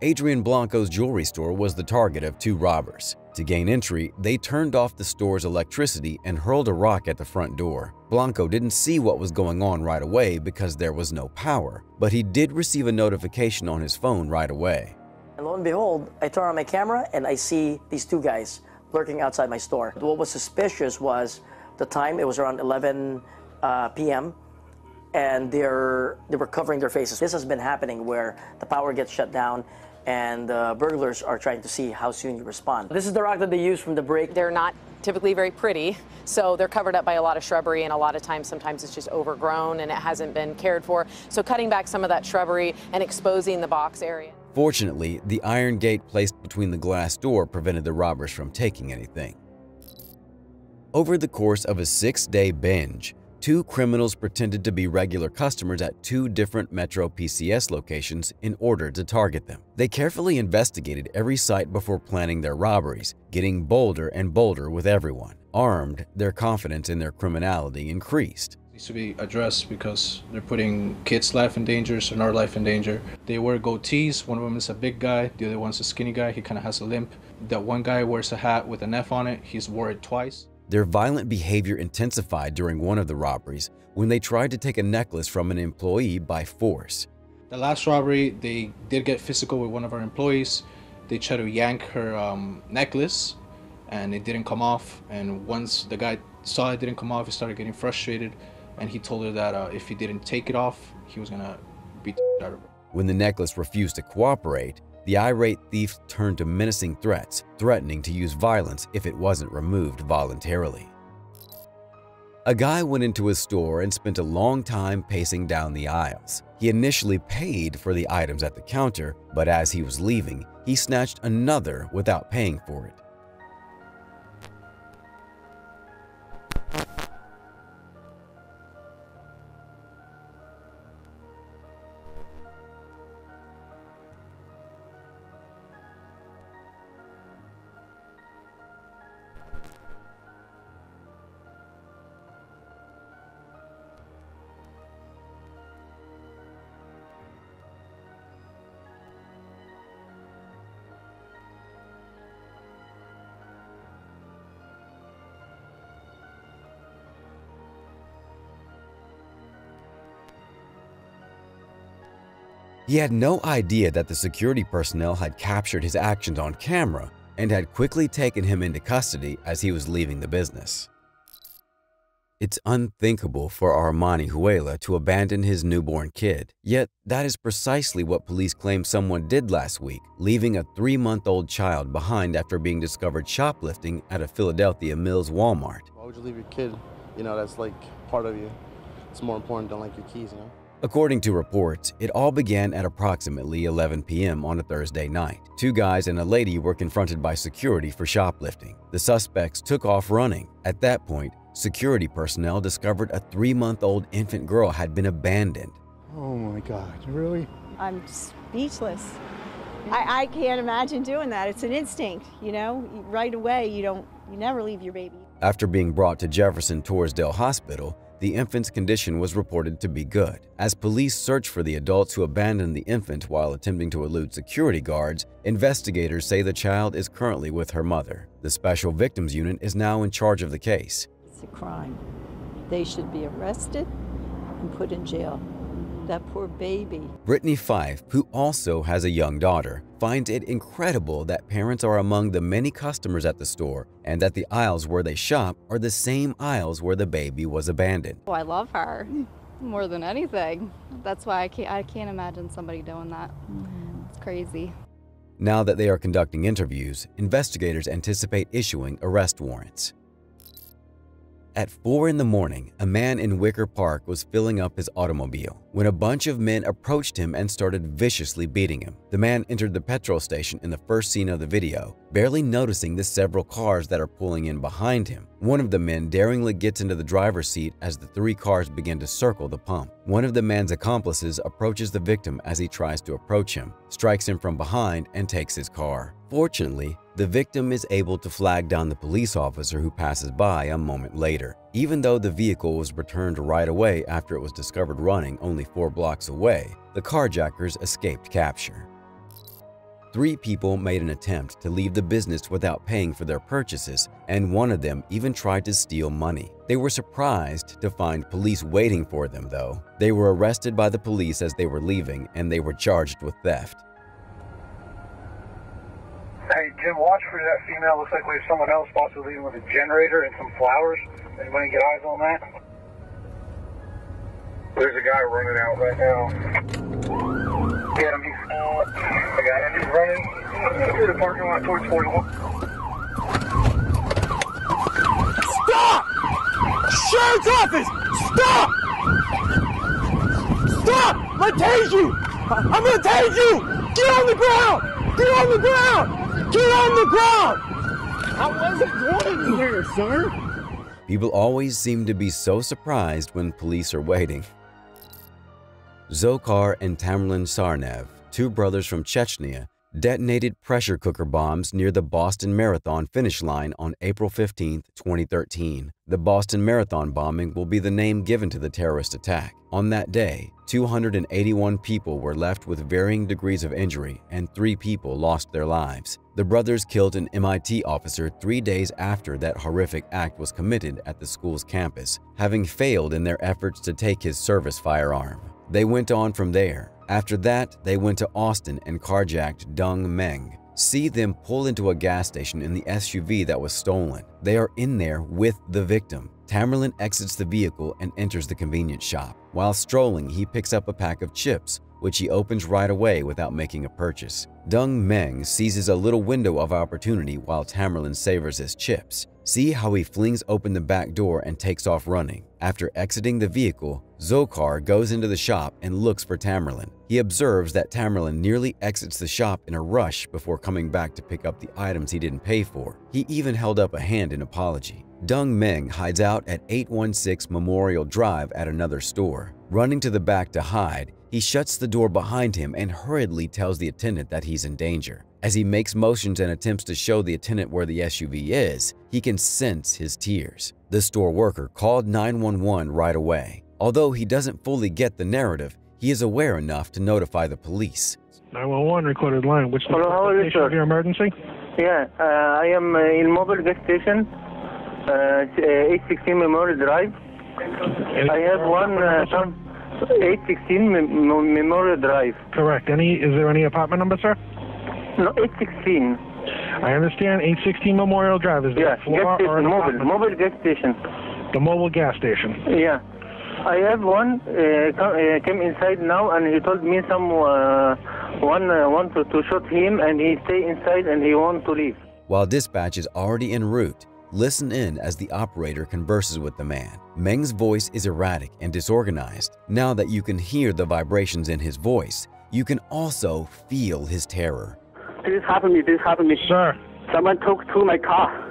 Speaker 1: Adrian Blanco's jewelry store was the target of two robbers. To gain entry, they turned off the store's electricity and hurled a rock at the front door. Blanco didn't see what was going on right away because there was no power, but he did receive a notification on his phone right away.
Speaker 34: And lo and behold, I turn on my camera and I see these two guys lurking outside my store. What was suspicious was the time, it was around 11 uh, p.m., and they're, they were covering their faces. This has been happening where the power gets shut down and uh, burglars are trying to see how soon you respond. This is the rock that they use from the break.
Speaker 35: They're not typically very pretty, so they're covered up by a lot of shrubbery, and a lot of times, sometimes it's just overgrown and it hasn't been cared for. So cutting back some of that shrubbery and exposing the box area.
Speaker 1: Fortunately, the iron gate placed between the glass door prevented the robbers from taking anything. Over the course of a six-day binge, Two criminals pretended to be regular customers at two different Metro PCS locations in order to target them. They carefully investigated every site before planning their robberies, getting bolder and bolder with everyone. Armed, their confidence in their criminality increased.
Speaker 36: Needs to be addressed because they're putting kids' life in danger and our life in danger. They wear goatees. One of them is a big guy. The other one's a skinny guy. He kind of has a limp. That one guy wears a hat with an F on it. He's wore it twice.
Speaker 1: Their violent behavior intensified during one of the robberies when they tried to take a necklace from an employee by force.
Speaker 36: The last robbery, they did get physical with one of our employees. They tried to yank her um, necklace and it didn't come off. And once the guy saw it didn't come off, he started getting frustrated and he told her that uh, if he didn't take it off, he was gonna beat the out of her.
Speaker 1: When the necklace refused to cooperate, the irate thief turned to menacing threats, threatening to use violence if it wasn't removed voluntarily. A guy went into his store and spent a long time pacing down the aisles. He initially paid for the items at the counter, but as he was leaving, he snatched another without paying for it. He had no idea that the security personnel had captured his actions on camera and had quickly taken him into custody as he was leaving the business. It's unthinkable for Armani Huela to abandon his newborn kid, yet that is precisely what police claim someone did last week, leaving a three-month-old child behind after being discovered shoplifting at a Philadelphia Mills Walmart.
Speaker 30: Why would you leave your kid? You know, that's like part of you. It's more important than like your keys, you know?
Speaker 1: According to reports, it all began at approximately 11 p.m. on a Thursday night. Two guys and a lady were confronted by security for shoplifting. The suspects took off running. At that point, security personnel discovered a three-month-old infant girl had been abandoned.
Speaker 37: Oh my God, really?
Speaker 38: I'm speechless. I, I can't imagine doing that. It's an instinct, you know? Right away, you don't, you never leave your baby.
Speaker 1: After being brought to Jefferson Torresdale Hospital, the infant's condition was reported to be good. As police search for the adults who abandoned the infant while attempting to elude security guards, investigators say the child is currently with her mother. The Special Victims Unit is now in charge of the case.
Speaker 38: It's a crime. They should be arrested and put in jail.
Speaker 39: that poor baby.
Speaker 1: Brittany Fife, who also has a young daughter, finds it incredible that parents are among the many customers at the store and that the aisles where they shop are the same aisles where the baby was abandoned.
Speaker 40: Oh, I love her more than anything. That's why I can't, I can't imagine somebody doing that. Mm-hmm. It's crazy.
Speaker 1: Now that they are conducting interviews, investigators anticipate issuing arrest warrants. At 4 in the morning, a man in Wicker Park was filling up his automobile when a bunch of men approached him and started viciously beating him. The man entered the petrol station in the first scene of the video, barely noticing the several cars that are pulling in behind him. One of the men daringly gets into the driver's seat as the three cars begin to circle the pump. One of the man's accomplices approaches the victim as he tries to approach him, strikes him from behind, and takes his car. Fortunately, the victim is able to flag down the police officer who passes by a moment later. Even though the vehicle was returned right away after it was discovered running only four blocks away, the carjackers escaped capture. Three people made an attempt to leave the business without paying for their purchases, and one of them even tried to steal money. They were surprised to find police waiting for them, though. They were arrested by the police as they were leaving, and they were charged with theft.
Speaker 41: Hey, Jim, watch for that female. Looks like we have someone else possibly leaving with a generator and some flowers. Anybody get eyes on that? There's a guy running out right now. Get him. He's, I got him. He's running through the parking lot towards 41.
Speaker 42: Stop! Sheriff's office! Stop! Stop! I'm gonna tase you! I'm gonna tase you! Get on the ground! Get on the ground! Get on the ground! I wasn't going in there, sir.
Speaker 1: People always seem to be so surprised when police are waiting. Dzhokhar and Tamerlan Tsarnaev, two brothers from Chechnya, detonated pressure cooker bombs near the Boston Marathon finish line on April 15, 2013. The Boston Marathon bombing will be the name given to the terrorist attack. On that day, 281 people were left with varying degrees of injury and three people lost their lives. The brothers killed an MIT officer three days after that horrific act was committed at the school's campus, having failed in their efforts to take his service firearm. They went on from there. After that, they went to Allston and carjacked Dun Meng. See them pull into a gas station in the SUV that was stolen. They are in there with the victim. Tamerlan exits the vehicle and enters the convenience shop. While strolling, he picks up a pack of chips, which he opens right away without making a purchase. Dun Meng seizes a little window of opportunity while Tamerlan savors his chips. See how he flings open the back door and takes off running. After exiting the vehicle, Dzhokhar goes into the shop and looks for Tamerlan. He observes that Tamerlan nearly exits the shop in a rush before coming back to pick up the items he didn't pay for. He even held up a hand in apology. Dun Meng hides out at 816 Memorial Drive at another store. Running to the back to hide, he shuts the door behind him and hurriedly tells the attendant that he's in danger. As he makes motions and attempts to show the attendant where the SUV is, he can sense his tears. The store worker called 911 right away. Although he doesn't fully get the narrative, he is aware enough to notify the police.
Speaker 41: 911 recorded line. Which
Speaker 43: Hello, how are you,
Speaker 41: location
Speaker 43: sir?
Speaker 41: of your emergency?
Speaker 43: Yeah, uh, I am uh, in Mobil gas station, uh, 816 Memorial Drive. I have one, uh, some 816 Mem- Mem- Memorial Drive.
Speaker 41: Correct. Any? Is there any apartment number, sir?
Speaker 43: No, 816.
Speaker 41: I understand. 816 Memorial Drive. Is there
Speaker 43: Yeah,
Speaker 41: a floor
Speaker 43: gas
Speaker 41: or an
Speaker 43: station, Mobil,
Speaker 41: apartment?
Speaker 43: Mobil gas station.
Speaker 41: The Mobil gas station.
Speaker 43: Yeah. I have one uh, come, uh, came inside now and he told me some uh, one uh, want to, to shoot him and he stay inside and he want to leave.
Speaker 1: While dispatch is already en route, listen in as the operator converses with the man. Meng's voice is erratic and disorganized. Now that you can hear the vibrations in his voice, you can also feel his terror.
Speaker 43: This happened to me. This happened to me.
Speaker 41: Sir.
Speaker 43: Someone took to my car.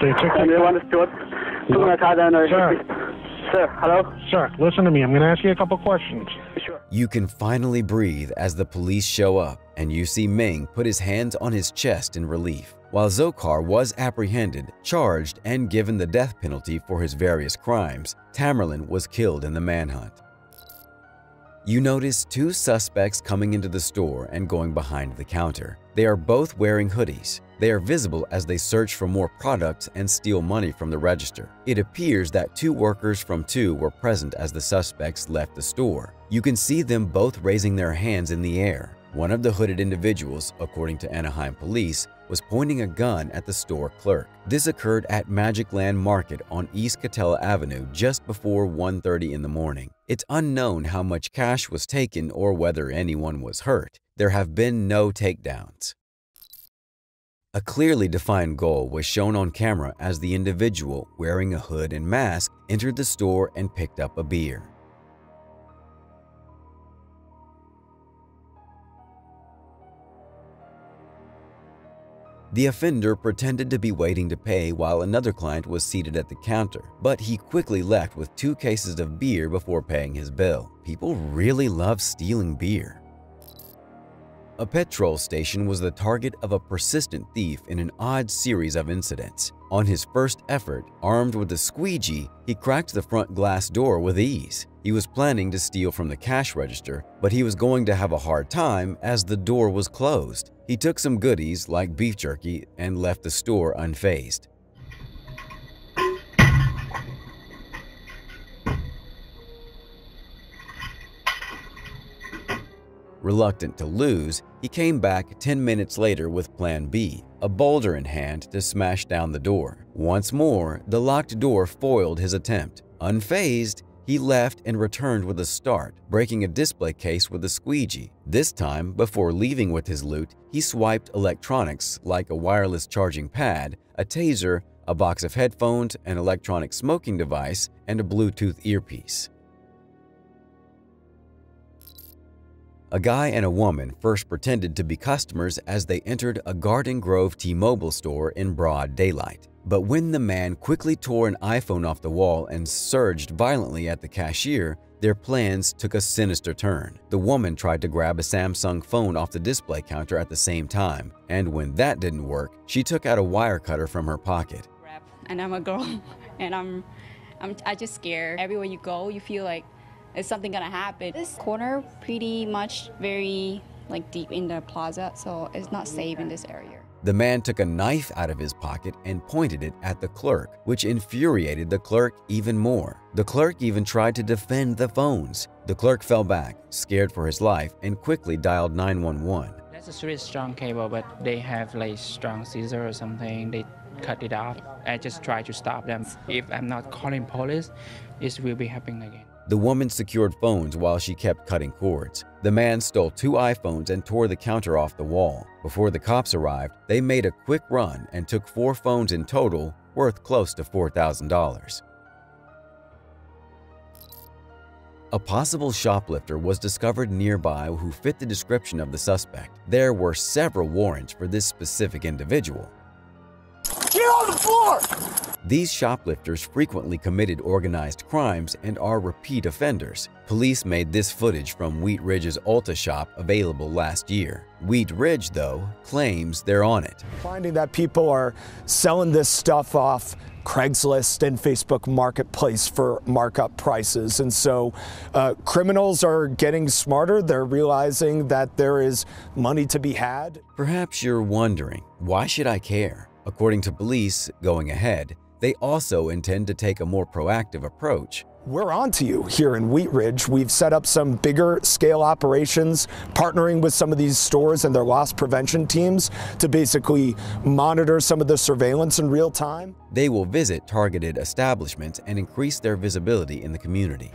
Speaker 41: They took
Speaker 43: and
Speaker 41: your
Speaker 43: they
Speaker 41: car?
Speaker 43: want to shoot took my car down. there.
Speaker 41: Sir.
Speaker 43: Sir, hello.
Speaker 41: Sir, listen to me. I'm going to ask you a couple questions.
Speaker 43: Sure.
Speaker 1: You can finally breathe as the police show up and you see Meng put his hands on his chest in relief. While Dzhokhar was apprehended, charged, and given the death penalty for his various crimes, Tamerlan was killed in the manhunt. You notice two suspects coming into the store and going behind the counter. They are both wearing hoodies. They are visible as they search for more products and steal money from the register. It appears that two workers from two were present as the suspects left the store. You can see them both raising their hands in the air. One of the hooded individuals, according to Anaheim police, was pointing a gun at the store clerk. This occurred at Magic Land Market on East Katella Avenue just before 1.30 in the morning. It's unknown how much cash was taken or whether anyone was hurt. There have been no takedowns. A clearly defined goal was shown on camera as the individual wearing a hood and mask entered the store and picked up a beer. The offender pretended to be waiting to pay while another client was seated at the counter, but he quickly left with two cases of beer before paying his bill. People really love stealing beer. A petrol station was the target of a persistent thief in an odd series of incidents. On his first effort, armed with a squeegee, he cracked the front glass door with ease. He was planning to steal from the cash register, but he was going to have a hard time as the door was closed. He took some goodies like beef jerky and left the store unfazed. Reluctant to lose, he came back 10 minutes later with Plan B, a boulder in hand to smash down the door. Once more, the locked door foiled his attempt. Unfazed, he left and returned with a start, breaking a display case with a squeegee. This time, before leaving with his loot, he swiped electronics like a wireless charging pad, a taser, a box of headphones, an electronic smoking device, and a Bluetooth earpiece. A guy and a woman first pretended to be customers as they entered a Garden Grove T-Mobile store in broad daylight. But when the man quickly tore an iPhone off the wall and surged violently at the cashier, their plans took a sinister turn. The woman tried to grab a Samsung phone off the display counter at the same time, and when that didn't work, she took out a wire cutter from her pocket.
Speaker 44: And I'm a girl, <laughs> and I'm, I'm I just scared. Everywhere you go, you feel like is something gonna happen. This corner pretty much very like deep in the plaza, so it's not safe in this area.
Speaker 1: The man took a knife out of his pocket and pointed it at the clerk, which infuriated the clerk even more. The clerk even tried to defend the phones. The clerk fell back, scared for his life, and quickly dialed 911.
Speaker 39: That's a really strong cable, but they have like strong scissors or something. They cut it off. I just try to stop them. If I'm not calling police, it will be happening again.
Speaker 1: The woman secured phones while she kept cutting cords. The man stole two iPhones and tore the counter off the wall. Before the cops arrived, they made a quick run and took four phones in total, worth close to $4,000. A possible shoplifter was discovered nearby who fit the description of the suspect. There were several warrants for this specific individual.
Speaker 42: Get on the floor!
Speaker 1: These shoplifters frequently committed organized crimes and are repeat offenders. Police made this footage from Wheat Ridge's Ulta shop available last year. Wheat Ridge, though, claims they're on it.
Speaker 45: Finding that people are selling this stuff off Craigslist and Facebook Marketplace for markup prices. And so uh, criminals are getting smarter. They're realizing that there is money to be had.
Speaker 1: Perhaps you're wondering, why should I care? According to police, going ahead, they also intend to take a more proactive approach.
Speaker 45: We're on to you here in Wheat Ridge. We've set up some bigger scale operations, partnering with some of these stores and their loss prevention teams to basically monitor some of the surveillance in real time.
Speaker 1: They will visit targeted establishments and increase their visibility in the community.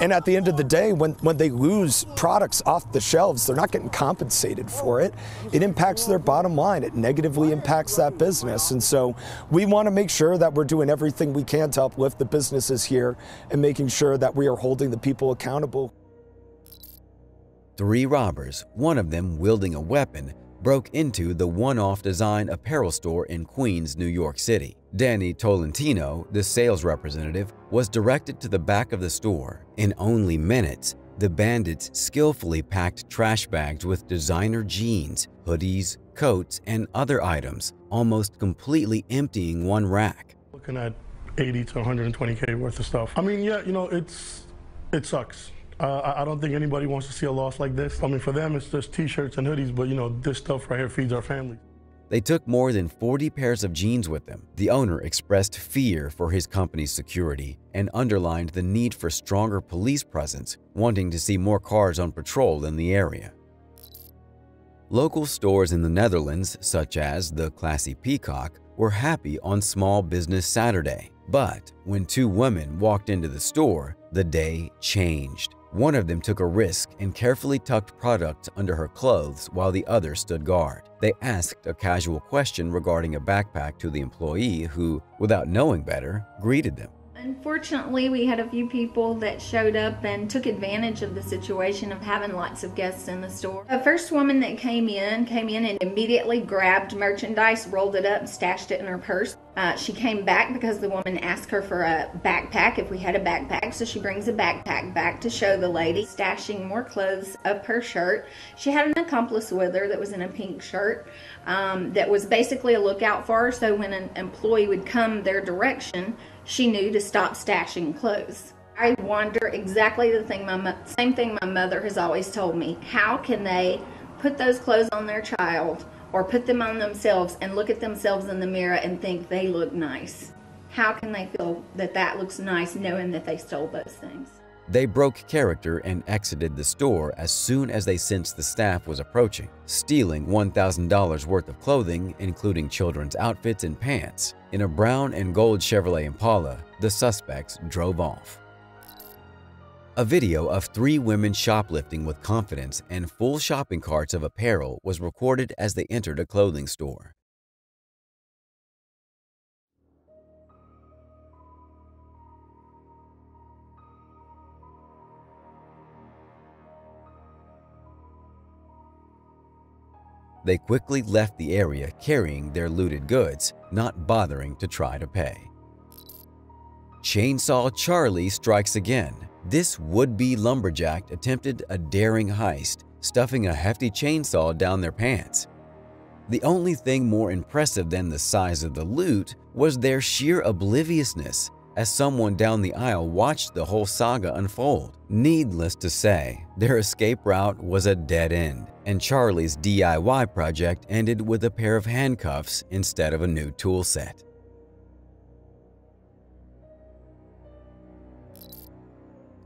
Speaker 45: And at the end of the day, when, when they lose products off the shelves, they're not getting compensated for it. It impacts their bottom line. It negatively impacts that business. And so we want to make sure that we're doing everything we can to uplift the businesses here and making sure that we are holding the people accountable.
Speaker 1: Three robbers, one of them wielding a weapon, broke into the one-off design apparel store in Queens, New York City. Danny Tolentino, the sales representative, was directed to the back of the store. In only minutes, the bandits skillfully packed trash bags with designer jeans, hoodies, coats, and other items, almost completely emptying one rack.
Speaker 30: Looking at 80 to 120k worth of stuff. I mean, yeah, you know, it's it sucks. Uh, I don't think anybody wants to see a loss like this. I mean, for them, it's just T-shirts and hoodies, but you know, this stuff right here feeds our family.
Speaker 1: They took more than 40 pairs of jeans with them. The owner expressed fear for his company's security and underlined the need for stronger police presence, wanting to see more cars on patrol in the area. Local stores in the Netherlands, such as the Classy Peacock, were happy on Small Business Saturday. But when two women walked into the store, the day changed. One of them took a risk and carefully tucked products under her clothes while the other stood guard. They asked a casual question regarding a backpack to the employee who, without knowing better, greeted them.
Speaker 46: Unfortunately, we had a few people that showed up and took advantage of the situation of having lots of guests in the store. The first woman that came in came in and immediately grabbed merchandise, rolled it up, stashed it in her purse. Uh, she came back because the woman asked her for a backpack if we had a backpack, so she brings a backpack back to show the lady, stashing more clothes up her shirt. She had an accomplice with her that was in a pink shirt um, that was basically a lookout for her, so when an employee would come their direction, she knew to stop stashing clothes. I wonder exactly the thing my same thing my mother has always told me. How can they put those clothes on their child or put them on themselves and look at themselves in the mirror and think they look nice? How can they feel that that looks nice knowing that they stole those things?
Speaker 1: They broke character and exited the store as soon as they sensed the staff was approaching, stealing $1,000 worth of clothing, including children's outfits and pants. In a brown and gold Chevrolet Impala, the suspects drove off. A video of three women shoplifting with confidence and full shopping carts of apparel was recorded as they entered a clothing store. They quickly left the area carrying their looted goods, not bothering to try to pay. Chainsaw Charlie strikes again. This would-be lumberjack attempted a daring heist, stuffing a hefty chainsaw down their pants. The only thing more impressive than the size of the loot was their sheer obliviousness as someone down the aisle watched the whole saga unfold. Needless to say, their escape route was a dead end, and Charlie's DIY project ended with a pair of handcuffs instead of a new tool set.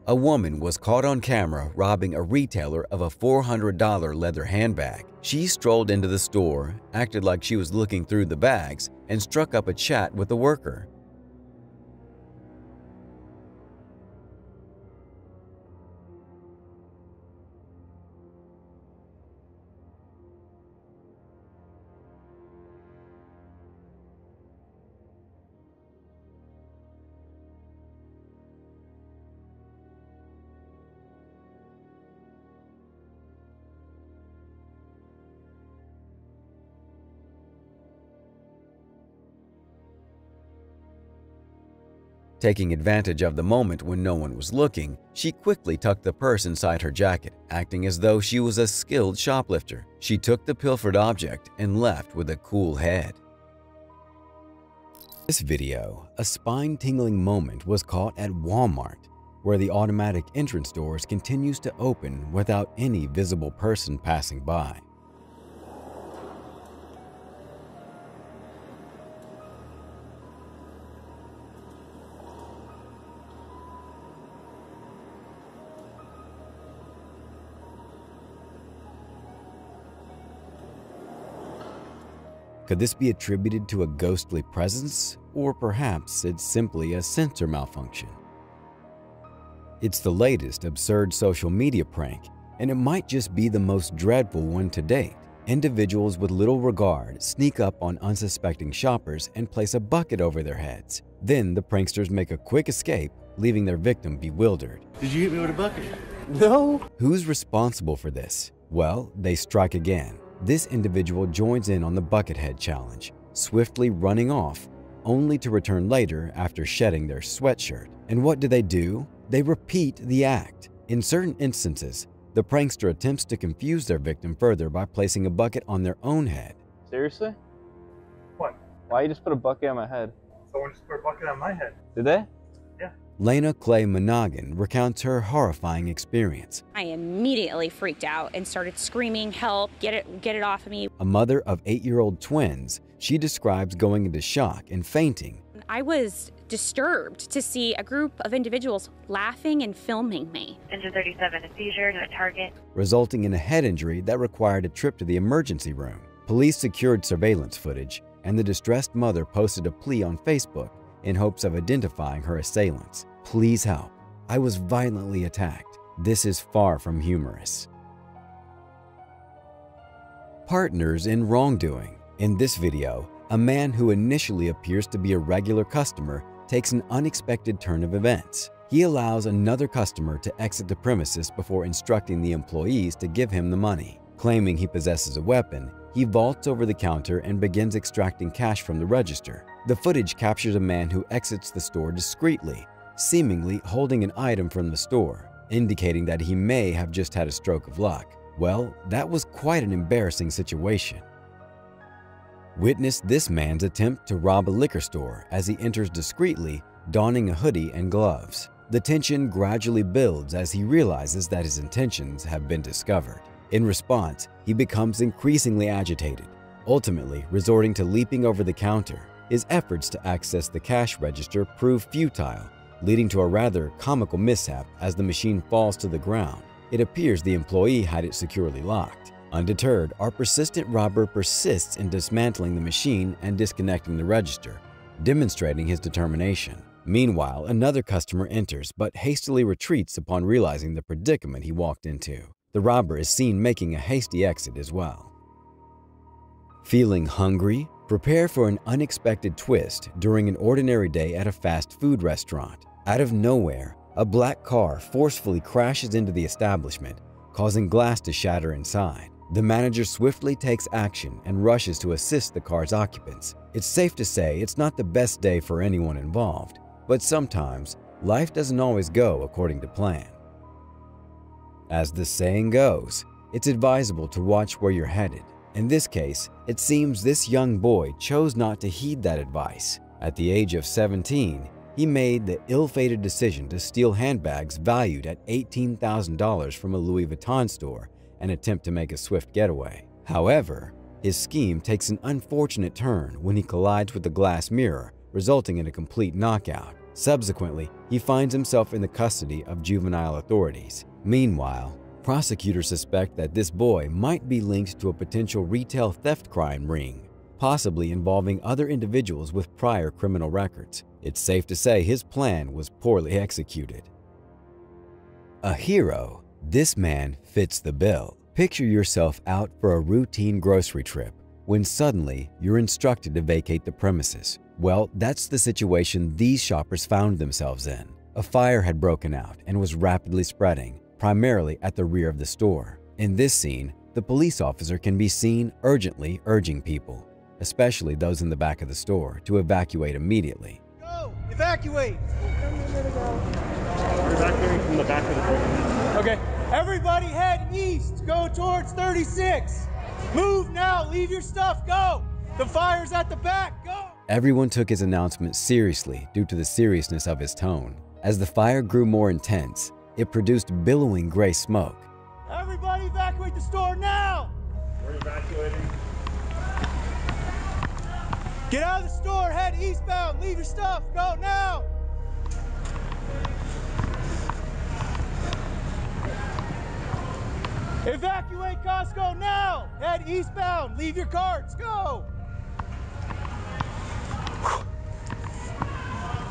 Speaker 1: A woman was caught on camera robbing a retailer of a $400 leather handbag. She strolled into the store, acted like she was looking through the bags, and struck up a chat with the worker. Taking advantage of the moment when no one was looking, she quickly tucked the purse inside her jacket, acting as though she was a skilled shoplifter. She took the pilfered object and left with a cool head. This video, a spine-tingling moment was caught at Walmart, where the automatic entrance doors continues to open without any visible person passing by. Could this be attributed to a ghostly presence, or perhaps it's simply a sensor malfunction? It's the latest absurd social media prank, and it might just be the most dreadful one to date. Individuals with little regard sneak up on unsuspecting shoppers and place a bucket over their heads. Then the pranksters make a quick escape, leaving their victim bewildered.
Speaker 42: Did you hit me with a bucket?
Speaker 1: No. Who's responsible for this? Well, they strike again. This individual joins in on the Buckethead challenge, swiftly running off, only to return later after shedding their sweatshirt. And what do they do? They repeat the act. In certain instances, the prankster attempts to confuse their victim further by placing a bucket on their own head.
Speaker 47: Seriously?
Speaker 37: What?
Speaker 47: Why you just put a bucket on my head?
Speaker 37: Someone just put a bucket on my head.
Speaker 47: Did they?
Speaker 37: Yeah.
Speaker 1: Lena Clay Monaghan recounts her horrifying experience.
Speaker 48: I immediately freaked out and started screaming, help, get it, get it off of me.
Speaker 1: A mother of eight-year-old twins, she describes going into shock and fainting.
Speaker 48: I was disturbed to see a group of individuals laughing and filming me.
Speaker 47: Engine 37, a seizure, no target.
Speaker 1: Resulting in a head injury that required a trip to the emergency room. Police secured surveillance footage, and the distressed mother posted a plea on Facebook in hopes of identifying her assailants. Please help. I was violently attacked. This is far from humorous. Partners in wrongdoing. In this video, a man who initially appears to be a regular customer takes an unexpected turn of events. He allows another customer to exit the premises before instructing the employees to give him the money. Claiming he possesses a weapon, he vaults over the counter and begins extracting cash from the register. The footage captures a man who exits the store discreetly, seemingly holding an item from the store, indicating that he may have just had a stroke of luck. Well, that was quite an embarrassing situation. Witness this man's attempt to rob a liquor store as he enters discreetly, donning a hoodie and gloves. The tension gradually builds as he realizes that his intentions have been discovered. In response, he becomes increasingly agitated, ultimately resorting to leaping over the counter. His efforts to access the cash register prove futile, leading to a rather comical mishap as the machine falls to the ground. It appears the employee had it securely locked. Undeterred, our persistent robber persists in dismantling the machine and disconnecting the register, demonstrating his determination. Meanwhile, another customer enters but hastily retreats upon realizing the predicament he walked into. The robber is seen making a hasty exit as well. Feeling hungry? Prepare for an unexpected twist during an ordinary day at a fast food restaurant. Out of nowhere, a black car forcefully crashes into the establishment, causing glass to shatter inside. The manager swiftly takes action and rushes to assist the car's occupants. It's safe to say it's not the best day for anyone involved, but sometimes life doesn't always go according to plan. As the saying goes, it's advisable to watch where you're headed. In this case, it seems this young boy chose not to heed that advice. At the age of 17, he made the ill-fated decision to steal handbags valued at $18,000 from a Louis Vuitton store and attempt to make a swift getaway. However, his scheme takes an unfortunate turn when he collides with the glass mirror, resulting in a complete knockout. Subsequently, he finds himself in the custody of juvenile authorities. Meanwhile, prosecutors suspect that this boy might be linked to a potential retail theft crime ring, possibly involving other individuals with prior criminal records. It's safe to say his plan was poorly executed. A hero, this man fits the bill. Picture yourself out for a routine grocery trip when suddenly you're instructed to vacate the premises. Well, that's the situation these shoppers found themselves in. A fire had broken out and was rapidly spreading, primarily at the rear of the store. In this scene, the police officer can be seen urgently urging people, especially those in the back of the store, to evacuate immediately.
Speaker 42: Go! Evacuate!
Speaker 49: We're evacuating from the back of the building.
Speaker 42: Okay, everybody head east. Go towards 36. Move now. Leave your stuff. Go. The fire's at the back. Go.
Speaker 1: Everyone took his announcement seriously due to the seriousness of his tone. As the fire grew more intense, it produced billowing gray smoke.
Speaker 42: Everybody evacuate the store now.
Speaker 49: We're evacuating.
Speaker 42: Get out of the store. Head eastbound. Leave your stuff. Go now. Evacuate Costco now! Head eastbound! Leave your carts! Go!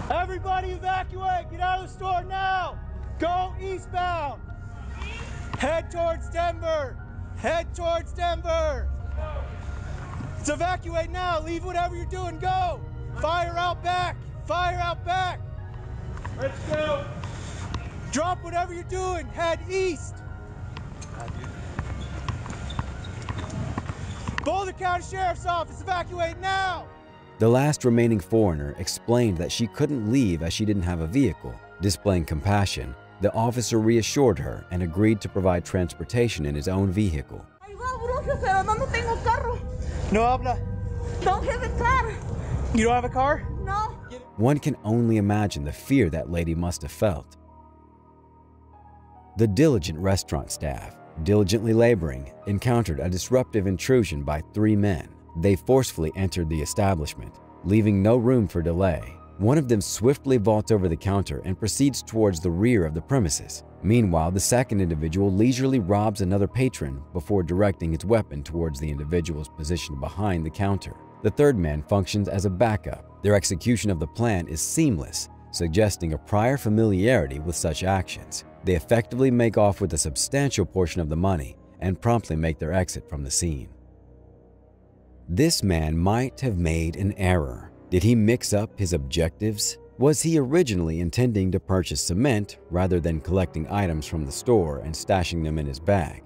Speaker 42: Everybody evacuate! Get out of the store now! Go eastbound! Head towards Denver! Head towards Denver! Let's evacuate now! Leave whatever you're doing, go! Fire out back! Fire out back! Let's go! Drop whatever you're doing! Head east! Boulder County Sheriff's Office, evacuate now!
Speaker 1: The last remaining foreigner explained that she couldn't leave as she didn't have a vehicle. Displaying compassion, the officer reassured her and agreed to provide transportation in his own vehicle.
Speaker 42: No habla.
Speaker 50: Don't have a car.
Speaker 42: You don't have a car?
Speaker 50: No.
Speaker 1: One can only imagine the fear that lady must have felt. The diligent restaurant staff, diligently laboring, encountered a disruptive intrusion by three men. They forcefully entered the establishment, leaving no room for delay. One of them swiftly vaults over the counter and proceeds towards the rear of the premises. Meanwhile, the second individual leisurely robs another patron before directing his weapon towards the individuals positioned behind the counter. The third man functions as a backup. Their execution of the plan is seamless, suggesting a prior familiarity with such actions. They effectively make off with a substantial portion of the money and promptly make their exit from the scene. This man might have made an error. Did he mix up his objectives? Was he originally intending to purchase cement rather than collecting items from the store and stashing them in his bag?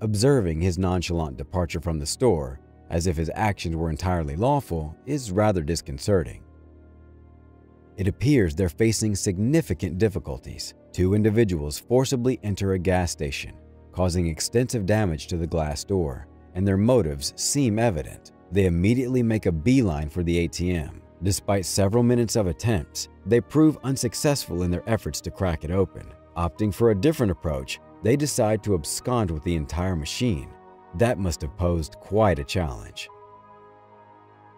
Speaker 1: Observing his nonchalant departure from the store, as if his actions were entirely lawful, is rather disconcerting. It appears they're facing significant difficulties. Two individuals forcibly enter a gas station, causing extensive damage to the glass door, and their motives seem evident. They immediately make a beeline for the ATM. Despite several minutes of attempts, they prove unsuccessful in their efforts to crack it open. Opting for a different approach, they decide to abscond with the entire machine. That must have posed quite a challenge.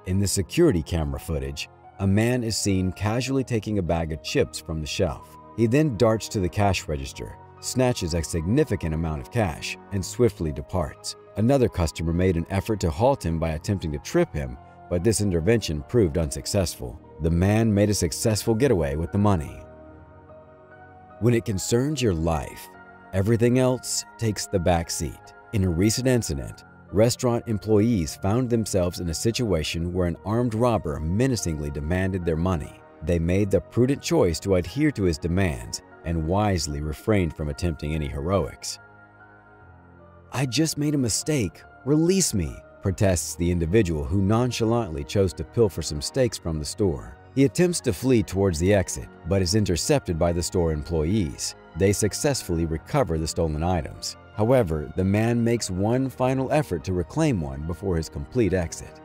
Speaker 1: In the security camera footage, a man is seen casually taking a bag of chips from the shelf. He then darts to the cash register, snatches a significant amount of cash, and swiftly departs. Another customer made an effort to halt him by attempting to trip him, but this intervention proved unsuccessful. The man made a successful getaway with the money. When it concerns your life, everything else takes the back seat. In a recent incident, restaurant employees found themselves in a situation where an armed robber menacingly demanded their money. They made the prudent choice to adhere to his demands and wisely refrained from attempting any heroics. I just made a mistake. Release me, protests the individual who nonchalantly chose to pilfer some steaks from the store. He attempts to flee towards the exit, but is intercepted by the store employees. They successfully recover the stolen items. However, the man makes one final effort to reclaim one before his complete exit.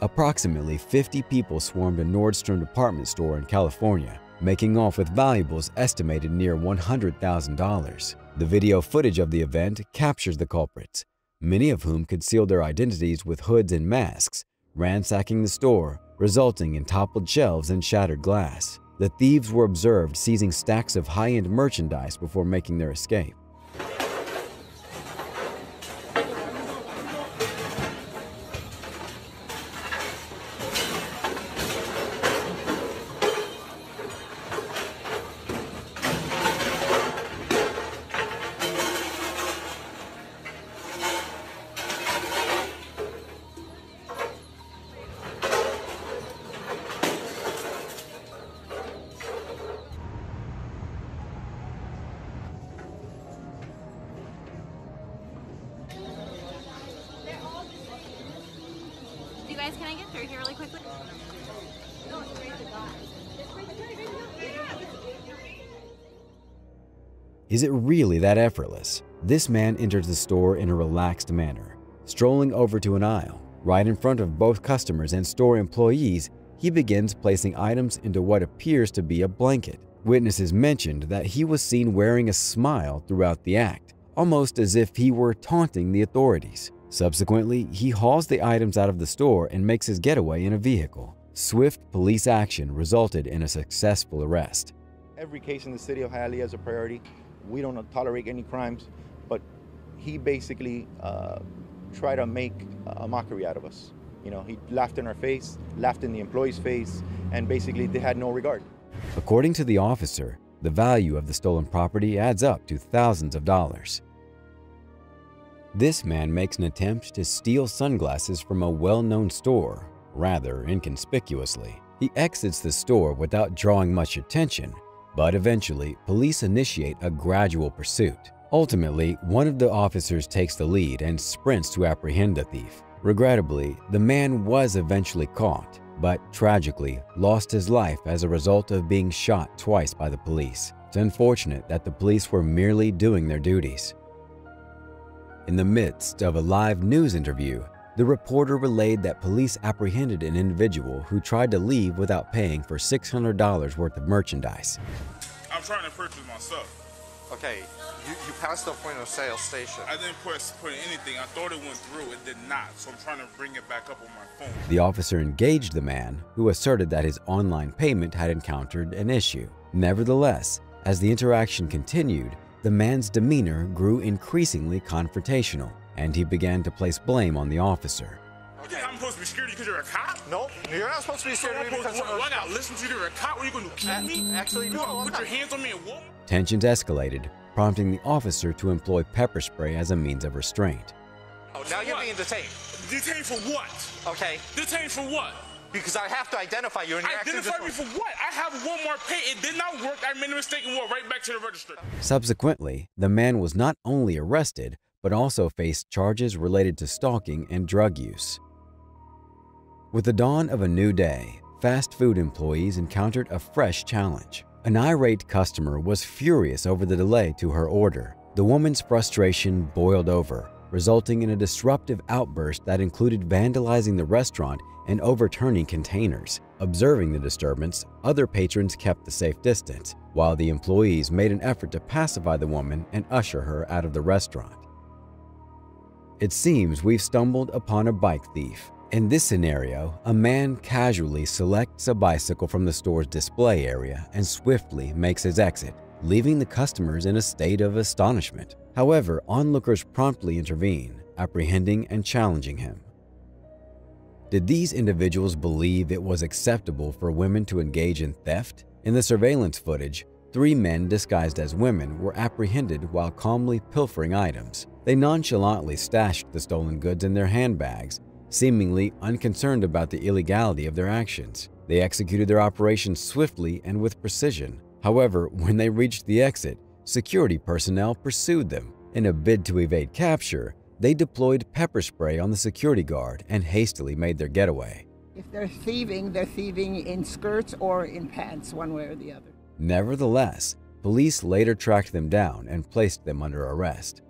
Speaker 1: Approximately 50 people swarmed a Nordstrom department store in California, making off with valuables estimated near $100,000. The video footage of the event captures the culprits, many of whom concealed their identities with hoods and masks, ransacking the store, resulting in toppled shelves and shattered glass. The thieves were observed seizing stacks of high-end merchandise before making their escape.
Speaker 51: Guys, can I get through here really quickly?
Speaker 1: Is it really that effortless? This man enters the store in a relaxed manner, strolling over to an aisle. Right in front of both customers and store employees, he begins placing items into what appears to be a blanket. Witnesses mentioned that he was seen wearing a smile throughout the act, almost as if he were taunting the authorities. Subsequently, he hauls the items out of the store and makes his getaway in a vehicle. Swift police action resulted in a successful arrest.
Speaker 52: Every case in the city of Hialeah is a priority. We don't tolerate any crimes, but he basically uh, tried to make a mockery out of us. You know, he laughed in our face, laughed in the employee's face, and basically they had no regard.
Speaker 1: According to the officer, the value of the stolen property adds up to thousands of dollars. This man makes an attempt to steal sunglasses from a well-known store, rather inconspicuously. He exits the store without drawing much attention, but eventually police initiate a gradual pursuit. Ultimately, one of the officers takes the lead and sprints to apprehend the thief. Regrettably, the man was eventually caught, but tragically lost his life as a result of being shot twice by the police. It's unfortunate that the police were merely doing their duties. In the midst of a live news interview, the reporter relayed that police apprehended an individual who tried to leave without paying for $600 worth of merchandise.
Speaker 53: I'm trying to purchase my stuff.
Speaker 50: Okay, you, you passed the point of sale station.
Speaker 53: I didn't press put anything. I thought it went through. It did not. So I'm trying to bring it back up on my phone.
Speaker 1: The officer engaged the man, who asserted that his online payment had encountered an issue. Nevertheless, as the interaction continued, the man's demeanor grew increasingly confrontational, and he began to place blame on the officer.
Speaker 53: You think I'm supposed to be scared because you're a cop?
Speaker 50: No, you're not supposed to be
Speaker 53: So
Speaker 50: scared
Speaker 53: I'm
Speaker 50: of me because
Speaker 53: to, what, I gotta listen to you. You're a cop. What are you gonna do? Kill me?
Speaker 50: Actually,
Speaker 53: you
Speaker 50: no,
Speaker 53: gonna put your hands on me and walk?
Speaker 1: Tensions escalated, prompting the officer to employ pepper spray as a means of restraint.
Speaker 50: Oh, now you're
Speaker 53: What?
Speaker 50: being detained.
Speaker 53: Detained for what?
Speaker 50: Okay.
Speaker 53: Detained for what?
Speaker 50: Because I have to identify you and your actions.
Speaker 53: Identify me for what? I have one more pay. It did not work. I made a mistake and went right back to the register.
Speaker 1: Subsequently, the man was not only arrested, but also faced charges related to stalking and drug use. With the dawn of a new day, fast food employees encountered a fresh challenge. An irate customer was furious over the delay to her order. The woman's frustration boiled over, resulting in a disruptive outburst that included vandalizing the restaurant and overturning containers. Observing the disturbance, other patrons kept a safe distance, while the employees made an effort to pacify the woman and usher her out of the restaurant. It seems we've stumbled upon a bike thief. In this scenario, a man casually selects a bicycle from the store's display area and swiftly makes his exit, leaving the customers in a state of astonishment. However, onlookers promptly intervene, apprehending and challenging him. Did these individuals believe it was acceptable for women to engage in theft? In the surveillance footage, three men disguised as women were apprehended while calmly pilfering items. They nonchalantly stashed the stolen goods in their handbags, seemingly unconcerned about the illegality of their actions. They executed their operation swiftly and with precision. However, when they reached the exit, security personnel pursued them. In a bid to evade capture, they deployed pepper spray on the security guard and hastily made their getaway.
Speaker 54: If they're thieving, they're thieving in skirts or in pants, one way or the other.
Speaker 1: Nevertheless, police later tracked them down and placed them under arrest.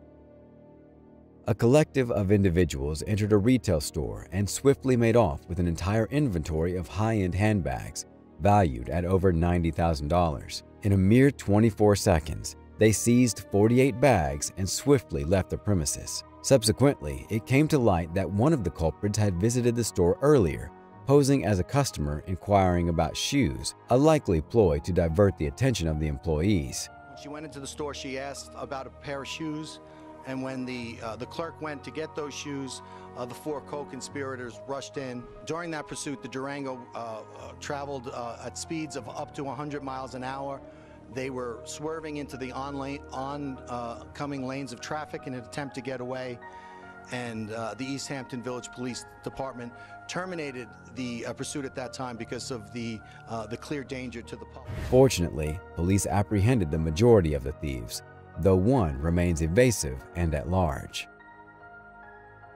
Speaker 1: A collective of individuals entered a retail store and swiftly made off with an entire inventory of high-end handbags valued at over $90,000. In a mere 24 seconds, they seized 48 bags and swiftly left the premises. Subsequently, it came to light that one of the culprits had visited the store earlier, posing as a customer inquiring about shoes, a likely ploy to divert the attention of the employees.
Speaker 55: When she went into the store, she asked about a pair of shoes, and when the uh, the clerk went to get those shoes, uh, the four co-conspirators rushed in. During that pursuit, the Durango uh, uh, traveled uh, at speeds of up to 100 miles an hour. They were swerving into the on-coming on, uh, coming lanes of traffic in an attempt to get away, and uh, the East Hampton Village Police Department terminated the uh, pursuit at that time because of the uh, the clear danger to the public.
Speaker 1: Fortunately, police apprehended the majority of the thieves, though one remains evasive and at large.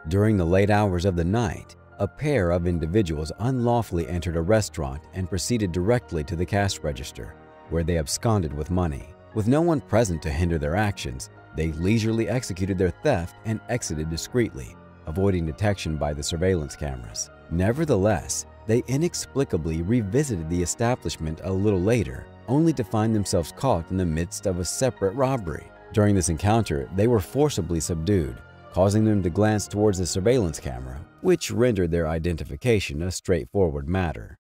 Speaker 1: During the late hours of the night, a pair of individuals unlawfully entered a restaurant and proceeded directly to the cash register, where they absconded with money. With no one present to hinder their actions, they leisurely executed their theft and exited discreetly, avoiding detection by the surveillance cameras. Nevertheless, they inexplicably revisited the establishment a little later, only to find themselves caught in the midst of a separate robbery. During this encounter, they were forcibly subdued, causing them to glance towards the surveillance camera, which rendered their identification a straightforward matter.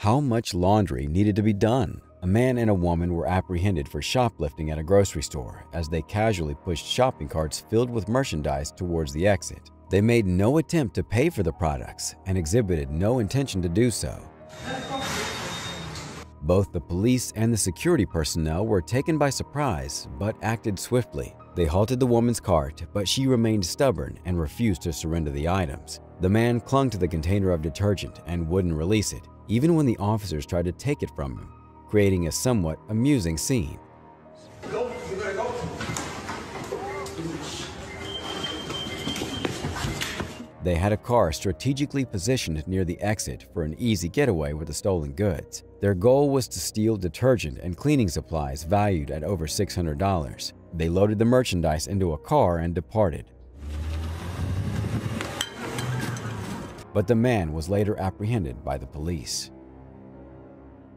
Speaker 1: How much laundry needed to be done? A man and a woman were apprehended for shoplifting at a grocery store as they casually pushed shopping carts filled with merchandise towards the exit. They made no attempt to pay for the products and exhibited no intention to do so. Both the police and the security personnel were taken by surprise but acted swiftly. They halted the woman's cart, but she remained stubborn and refused to surrender the items. The man clung to the container of detergent and wouldn't release it, even when the officers tried to take it from him, creating a somewhat amusing scene. They had a car strategically positioned near the exit for an easy getaway with the stolen goods. Their goal was to steal detergent and cleaning supplies valued at over $600. They loaded the merchandise into a car and departed. But the man was later apprehended by the police.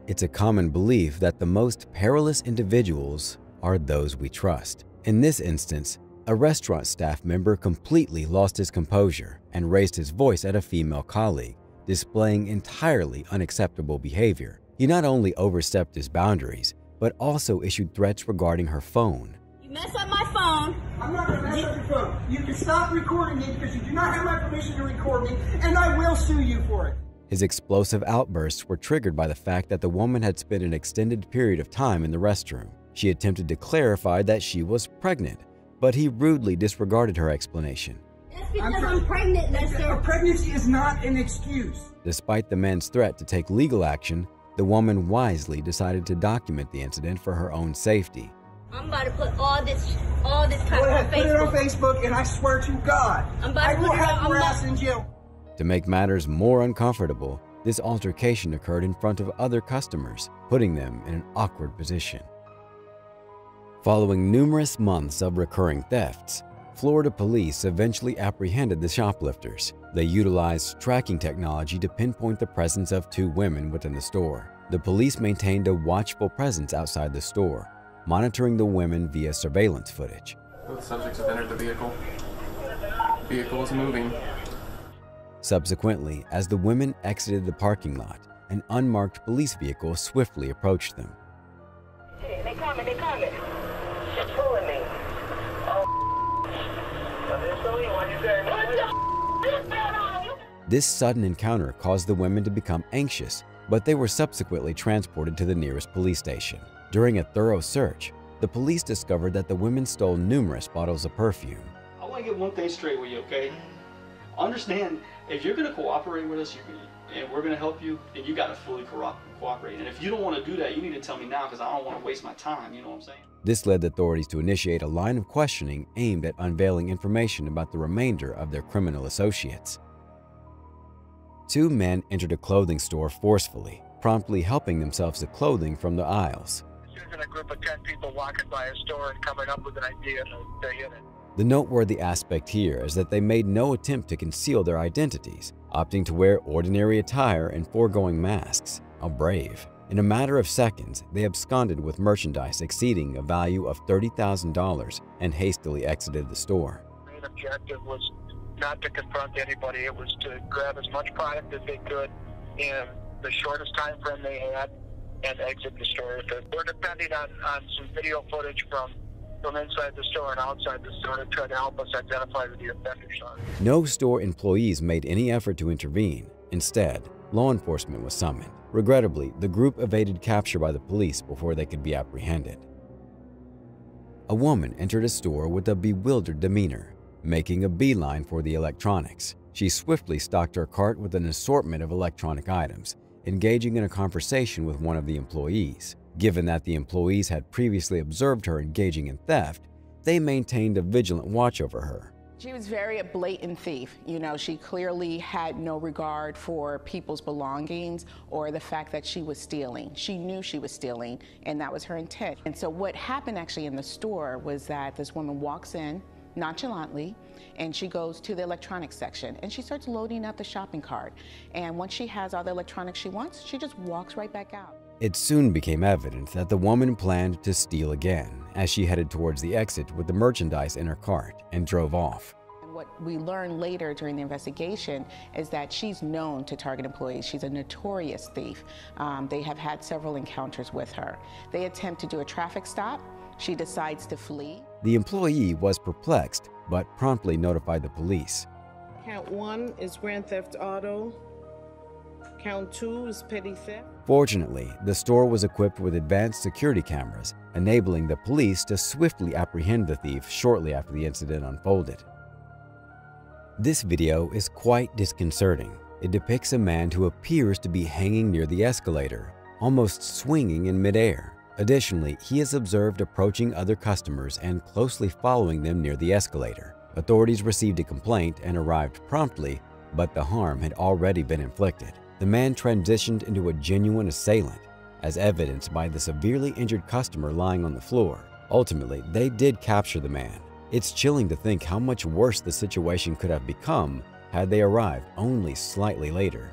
Speaker 1: It's a common belief that the most perilous individuals are those we trust. In this instance, a restaurant staff member completely lost his composure and raised his voice at a female colleague, displaying entirely unacceptable behavior. He not only overstepped his boundaries, but also issued threats regarding her phone.
Speaker 51: You mess up my phone.
Speaker 42: I'm not going to mess up your phone. You can stop recording me because you do not have my permission to record me, and I will sue you for it.
Speaker 1: His explosive outbursts were triggered by the fact that the woman had spent an extended period of time in the restroom. She attempted to clarify that she was pregnant, but he rudely disregarded her explanation.
Speaker 51: That's because I'm, I'm pregnant, mister.
Speaker 42: A pregnancy is not an excuse.
Speaker 1: Despite the man's threat to take legal action, the woman wisely decided to document the incident for her own safety.
Speaker 51: I'm about to put all this, all this crap
Speaker 42: Go ahead,
Speaker 51: on
Speaker 42: put it on Facebook, and I swear to God,
Speaker 51: I'm about
Speaker 42: I
Speaker 51: to
Speaker 42: will
Speaker 51: put
Speaker 42: have
Speaker 51: on-
Speaker 42: your ass in jail.
Speaker 1: To make matters more uncomfortable, this altercation occurred in front of other customers, putting them in an awkward position. Following numerous months of recurring thefts, Florida police eventually apprehended the shoplifters. They utilized tracking technology to pinpoint the presence of two women within the store. The police maintained a watchful presence outside the store, monitoring the women via surveillance footage.
Speaker 56: Both subjects have entered the vehicle. Vehicle is moving.
Speaker 1: Subsequently, as the women exited the parking lot, an unmarked police vehicle swiftly approached them.
Speaker 41: They coming, they coming. They're pulling me. Oh, initially, when you say, what the
Speaker 1: This sudden encounter caused the women to become anxious, but they were subsequently transported to the nearest police station. During a thorough search, the police discovered that the women stole numerous bottles of perfume.
Speaker 57: I want to get one thing straight with you, okay? Understand, if you're going to cooperate with us, you and we're going to help you, then you got to fully co- cooperate. And if you don't want to do that, you need to tell me now because I don't want to waste my time. You know what I'm saying?
Speaker 1: This led the authorities to initiate a line of questioning aimed at unveiling information about the remainder of their criminal associates. Two men entered a clothing store forcefully, promptly helping themselves to clothing from the aisles.
Speaker 41: Isn't a group of 10 people walking by a store and coming up with an idea to, to hit it.
Speaker 1: The noteworthy aspect here is that they made no attempt to conceal their identities, opting to wear ordinary attire and foregoing masks. How brave. In a matter of seconds, they absconded with merchandise exceeding a value of $30,000 and hastily exited the store.
Speaker 41: The main objective was not to confront anybody. It was to grab as much product as they could in the shortest time frame they had and exit the store. with it. We're depending on, on some video footage from from inside the store and outside the store to try to help us identify the offenders.
Speaker 1: No store employees made any effort to intervene. Instead, law enforcement was summoned. Regrettably, the group evaded capture by the police before they could be apprehended. A woman entered a store with a bewildered demeanor, making a beeline for the electronics. She swiftly stocked her cart with an assortment of electronic items, engaging in a conversation with one of the employees. Given that the employees had previously observed her engaging in theft, they maintained a vigilant watch over her.
Speaker 58: She was very a blatant thief. You know, she clearly had no regard for people's belongings or the fact that she was stealing. She knew she was stealing, and that was her intent. And so, what happened actually in the store was that this woman walks in nonchalantly and she goes to the electronics section and she starts loading up the shopping cart. And once she has all the electronics she wants, she just walks right back out.
Speaker 1: It soon became evident that the woman planned to steal again as she headed towards the exit with the merchandise in her cart and drove off.
Speaker 58: What we learned later during the investigation is that she's known to target employees. She's a notorious thief. Um, they have had several encounters with her. They attempt to do a traffic stop. She decides to flee.
Speaker 1: The employee was perplexed but promptly notified the police.
Speaker 59: Count one is grand theft auto. Count two is petty theft.
Speaker 1: Fortunately, the store was equipped with advanced security cameras, enabling the police to swiftly apprehend the thief shortly after the incident unfolded. This video is quite disconcerting. It depicts a man who appears to be hanging near the escalator, almost swinging in midair. Additionally, he is observed approaching other customers and closely following them near the escalator. Authorities received a complaint and arrived promptly, but the harm had already been inflicted. The man transitioned into a genuine assailant, as evidenced by the severely injured customer lying on the floor. Ultimately, they did capture the man. It's chilling to think how much worse the situation could have become had they arrived only slightly later.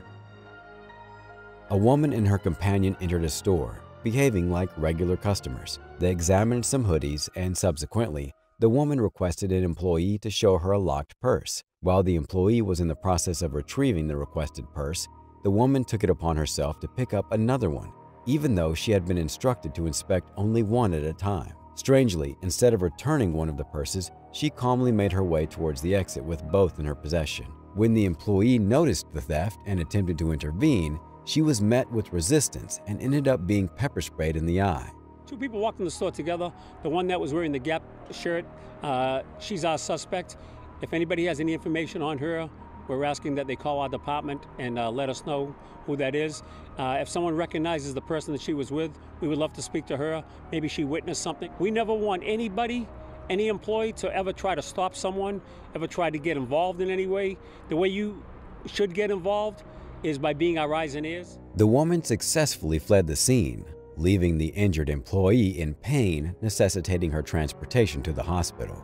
Speaker 1: A woman and her companion entered a store, behaving like regular customers. They examined some hoodies and subsequently, the woman requested an employee to show her a locked purse. While the employee was in the process of retrieving the requested purse, the woman took it upon herself to pick up another one, even though she had been instructed to inspect only one at a time. Strangely, instead of returning one of the purses, she calmly made her way towards the exit with both in her possession. When the employee noticed the theft and attempted to intervene, she was met with resistance and ended up being pepper sprayed in the eye.
Speaker 60: Two people walked in the store together. The one that was wearing the Gap shirt, uh, she's our suspect. If anybody has any information on her, we're asking that they call our department and uh, let us know who that is. Uh, if someone recognizes the person that she was with, we would love to speak to her. Maybe she witnessed something. We never want anybody, any employee, to ever try to stop someone, ever try to get involved in any way. The way you should get involved is by being our eyes and ears.
Speaker 1: The woman successfully fled the scene, leaving the injured employee in pain, necessitating her transportation to the hospital.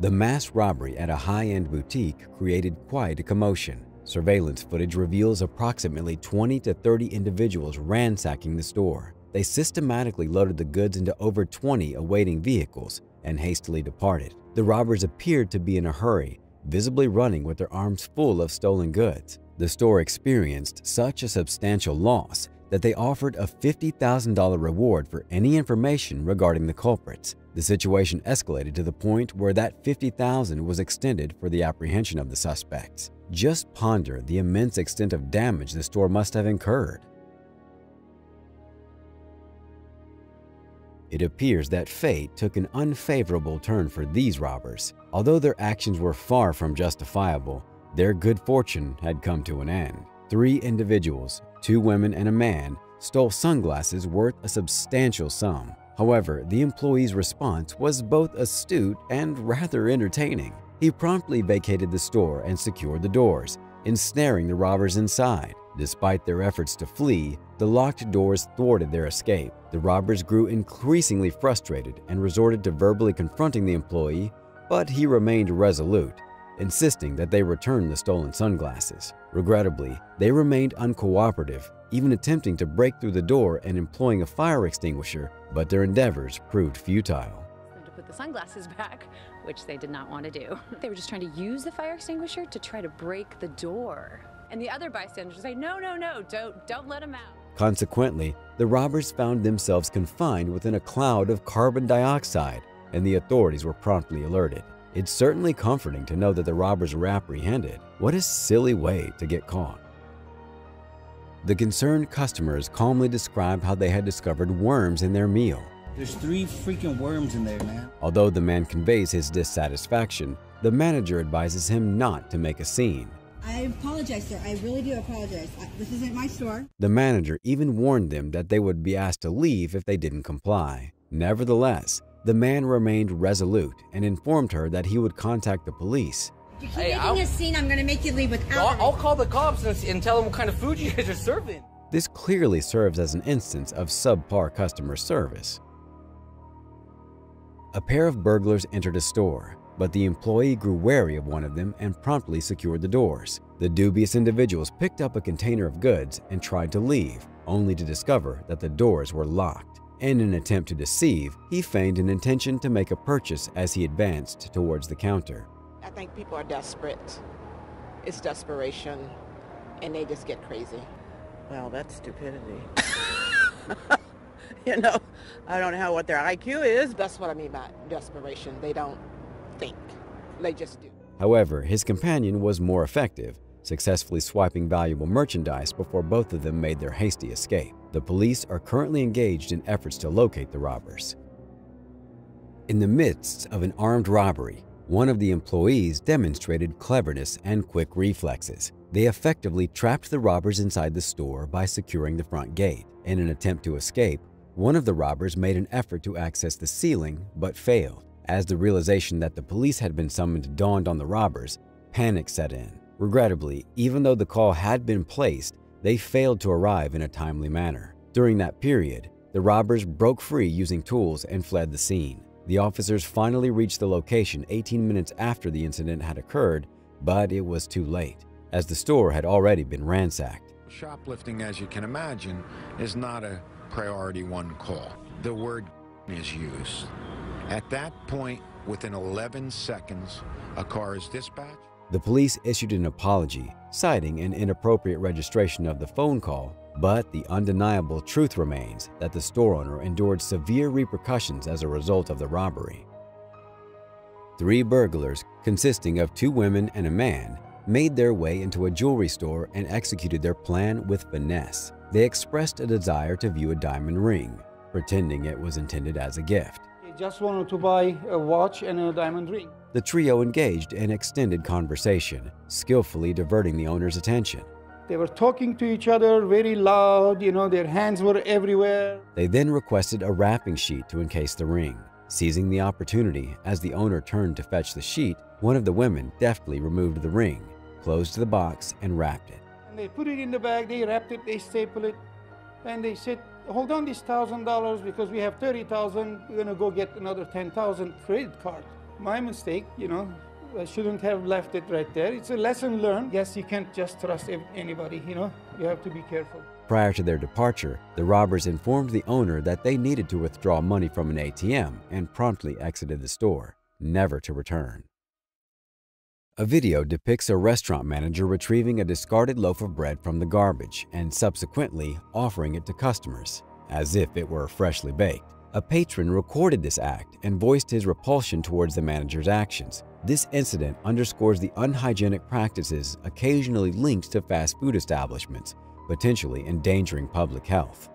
Speaker 1: The mass robbery at a high-end boutique created quite a commotion. Surveillance footage reveals approximately 20 to 30 individuals ransacking the store. They systematically loaded the goods into over 20 awaiting vehicles and hastily departed. The robbers appeared to be in a hurry, visibly running with their arms full of stolen goods. The store experienced such a substantial loss that they offered a $50,000 reward for any information regarding the culprits. The situation escalated to the point where that 50,000 was extended for the apprehension of the suspects. Just ponder the immense extent of damage the store must have incurred. It appears that fate took an unfavorable turn for these robbers. Although their actions were far from justifiable, their good fortune had come to an end. Three individuals, two women and a man, stole sunglasses worth a substantial sum. However, the employee's response was both astute and rather entertaining. He promptly vacated the store and secured the doors, ensnaring the robbers inside. Despite their efforts to flee, the locked doors thwarted their escape. The robbers grew increasingly frustrated and resorted to verbally confronting the employee, but he remained resolute, insisting that they return the stolen sunglasses. Regrettably, they remained uncooperative, even attempting to break through the door and employing a fire extinguisher, but their endeavors proved futile.
Speaker 61: to put the sunglasses <laughs> back, which they did not want to do. <laughs> They were just trying to use the fire extinguisher to try to break the door. And the other bystanders say, no, no, no, don't, don't let him out.
Speaker 1: Consequently, the robbers found themselves confined within a cloud of carbon dioxide, and the authorities were promptly alerted. It's certainly comforting to know that the robbers were apprehended. What a silly way to get caught. The concerned customers calmly describe how they had discovered worms in their meal.
Speaker 62: There's three freaking worms in there, man.
Speaker 1: Although the man conveys his dissatisfaction, the manager advises him not to make a scene.
Speaker 63: I apologize, sir. I really do apologize. This isn't my store.
Speaker 1: The manager even warned them that they would be asked to leave if they didn't comply. Nevertheless, the man remained resolute and informed her that he would contact the police.
Speaker 63: If you keep hey, making I'll, a scene, I'm going to make you leave without.
Speaker 62: I'll, I'll call the cops and, and tell them what kind of food you guys are serving.
Speaker 1: This clearly serves as an instance of subpar customer service. A pair of burglars entered a store, but the employee grew wary of one of them and promptly secured the doors. The dubious individuals picked up a container of goods and tried to leave, only to discover that the doors were locked. In an attempt to deceive, he feigned an intention to make a purchase as he advanced towards the counter.
Speaker 54: I think people are desperate. It's desperation, and they just get crazy.
Speaker 59: Well, that's stupidity. <laughs>
Speaker 54: you know, I don't know what their IQ is. That's what I mean by desperation. They don't think, they just do.
Speaker 1: However, his companion was more effective, successfully swiping valuable merchandise before both of them made their hasty escape. The police are currently engaged in efforts to locate the robbers. In the midst of an armed robbery, one of the employees demonstrated cleverness and quick reflexes. They effectively trapped the robbers inside the store by securing the front gate. In an attempt to escape, one of the robbers made an effort to access the ceiling but failed. As the realization that the police had been summoned dawned on the robbers, panic set in. Regrettably, even though the call had been placed, they failed to arrive in a timely manner. During that period, the robbers broke free using tools and fled the scene. The officers finally reached the location 18 minutes after the incident had occurred, but it was too late, as the store had already been ransacked.
Speaker 64: Shoplifting, as you can imagine, is not a priority one call. The word <laughs> is used. At that point, within 11 seconds, a car is dispatched.
Speaker 1: The police issued an apology, citing an inappropriate registration of the phone call, but the undeniable truth remains that the store owner endured severe repercussions as a result of the robbery. Three burglars, consisting of two women and a man, made their way into a jewelry store and executed their plan with finesse. They expressed a desire to view a diamond ring, pretending it was intended as a gift.
Speaker 65: Just wanted to buy a watch and a diamond ring.
Speaker 1: The trio engaged in extended conversation, skillfully diverting the owner's attention.
Speaker 65: They were talking to each other very loud, you know, their hands were everywhere.
Speaker 1: They then requested a wrapping sheet to encase the ring. Seizing the opportunity, as the owner turned to fetch the sheet, one of the women deftly removed the ring, closed the box, and wrapped it.
Speaker 65: And they put it in the bag, they wrapped it, they stapled it, and they said, hold on this thousand dollars because we have 30,000, we're gonna go get another 10,000 credit card. My mistake, you know, I shouldn't have left it right there. It's a lesson learned. Yes, you can't just trust anybody, you know, you have to be careful.
Speaker 1: Prior to their departure, the robbers informed the owner that they needed to withdraw money from an ATM and promptly exited the store, never to return. A video depicts a restaurant manager retrieving a discarded loaf of bread from the garbage and subsequently offering it to customers, as if it were freshly baked. A patron recorded this act and voiced his repulsion towards the manager's actions. This incident underscores the unhygienic practices occasionally linked to fast food establishments, potentially endangering public health.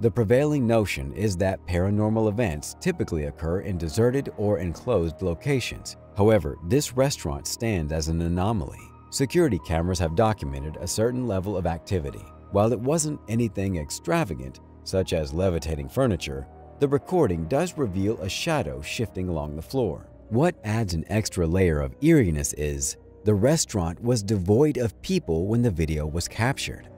Speaker 1: The prevailing notion is that paranormal events typically occur in deserted or enclosed locations. However, this restaurant stands as an anomaly. Security cameras have documented a certain level of activity. While it wasn't anything extravagant, such as levitating furniture, the recording does reveal a shadow shifting along the floor. What adds an extra layer of eeriness is the restaurant was devoid of people when the video was captured.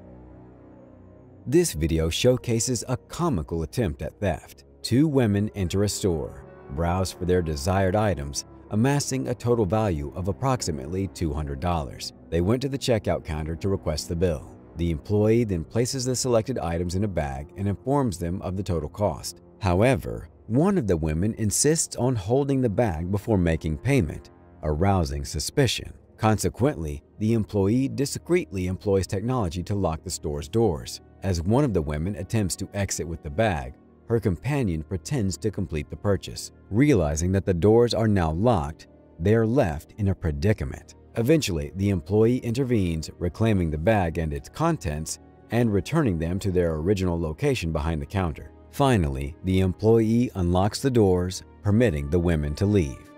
Speaker 1: This video showcases a comical attempt at theft. Two women enter a store, browse for their desired items, amassing a total value of approximately $200. They went to the checkout counter to request the bill. The employee then places the selected items in a bag and informs them of the total cost. However, one of the women insists on holding the bag before making payment, arousing suspicion. Consequently, the employee discreetly employs technology to lock the store's doors. As one of the women attempts to exit with the bag, her companion pretends to complete the purchase. Realizing that the doors are now locked, they are left in a predicament. Eventually, the employee intervenes, reclaiming the bag and its contents and returning them to their original location behind the counter. Finally, the employee unlocks the doors, permitting the women to leave.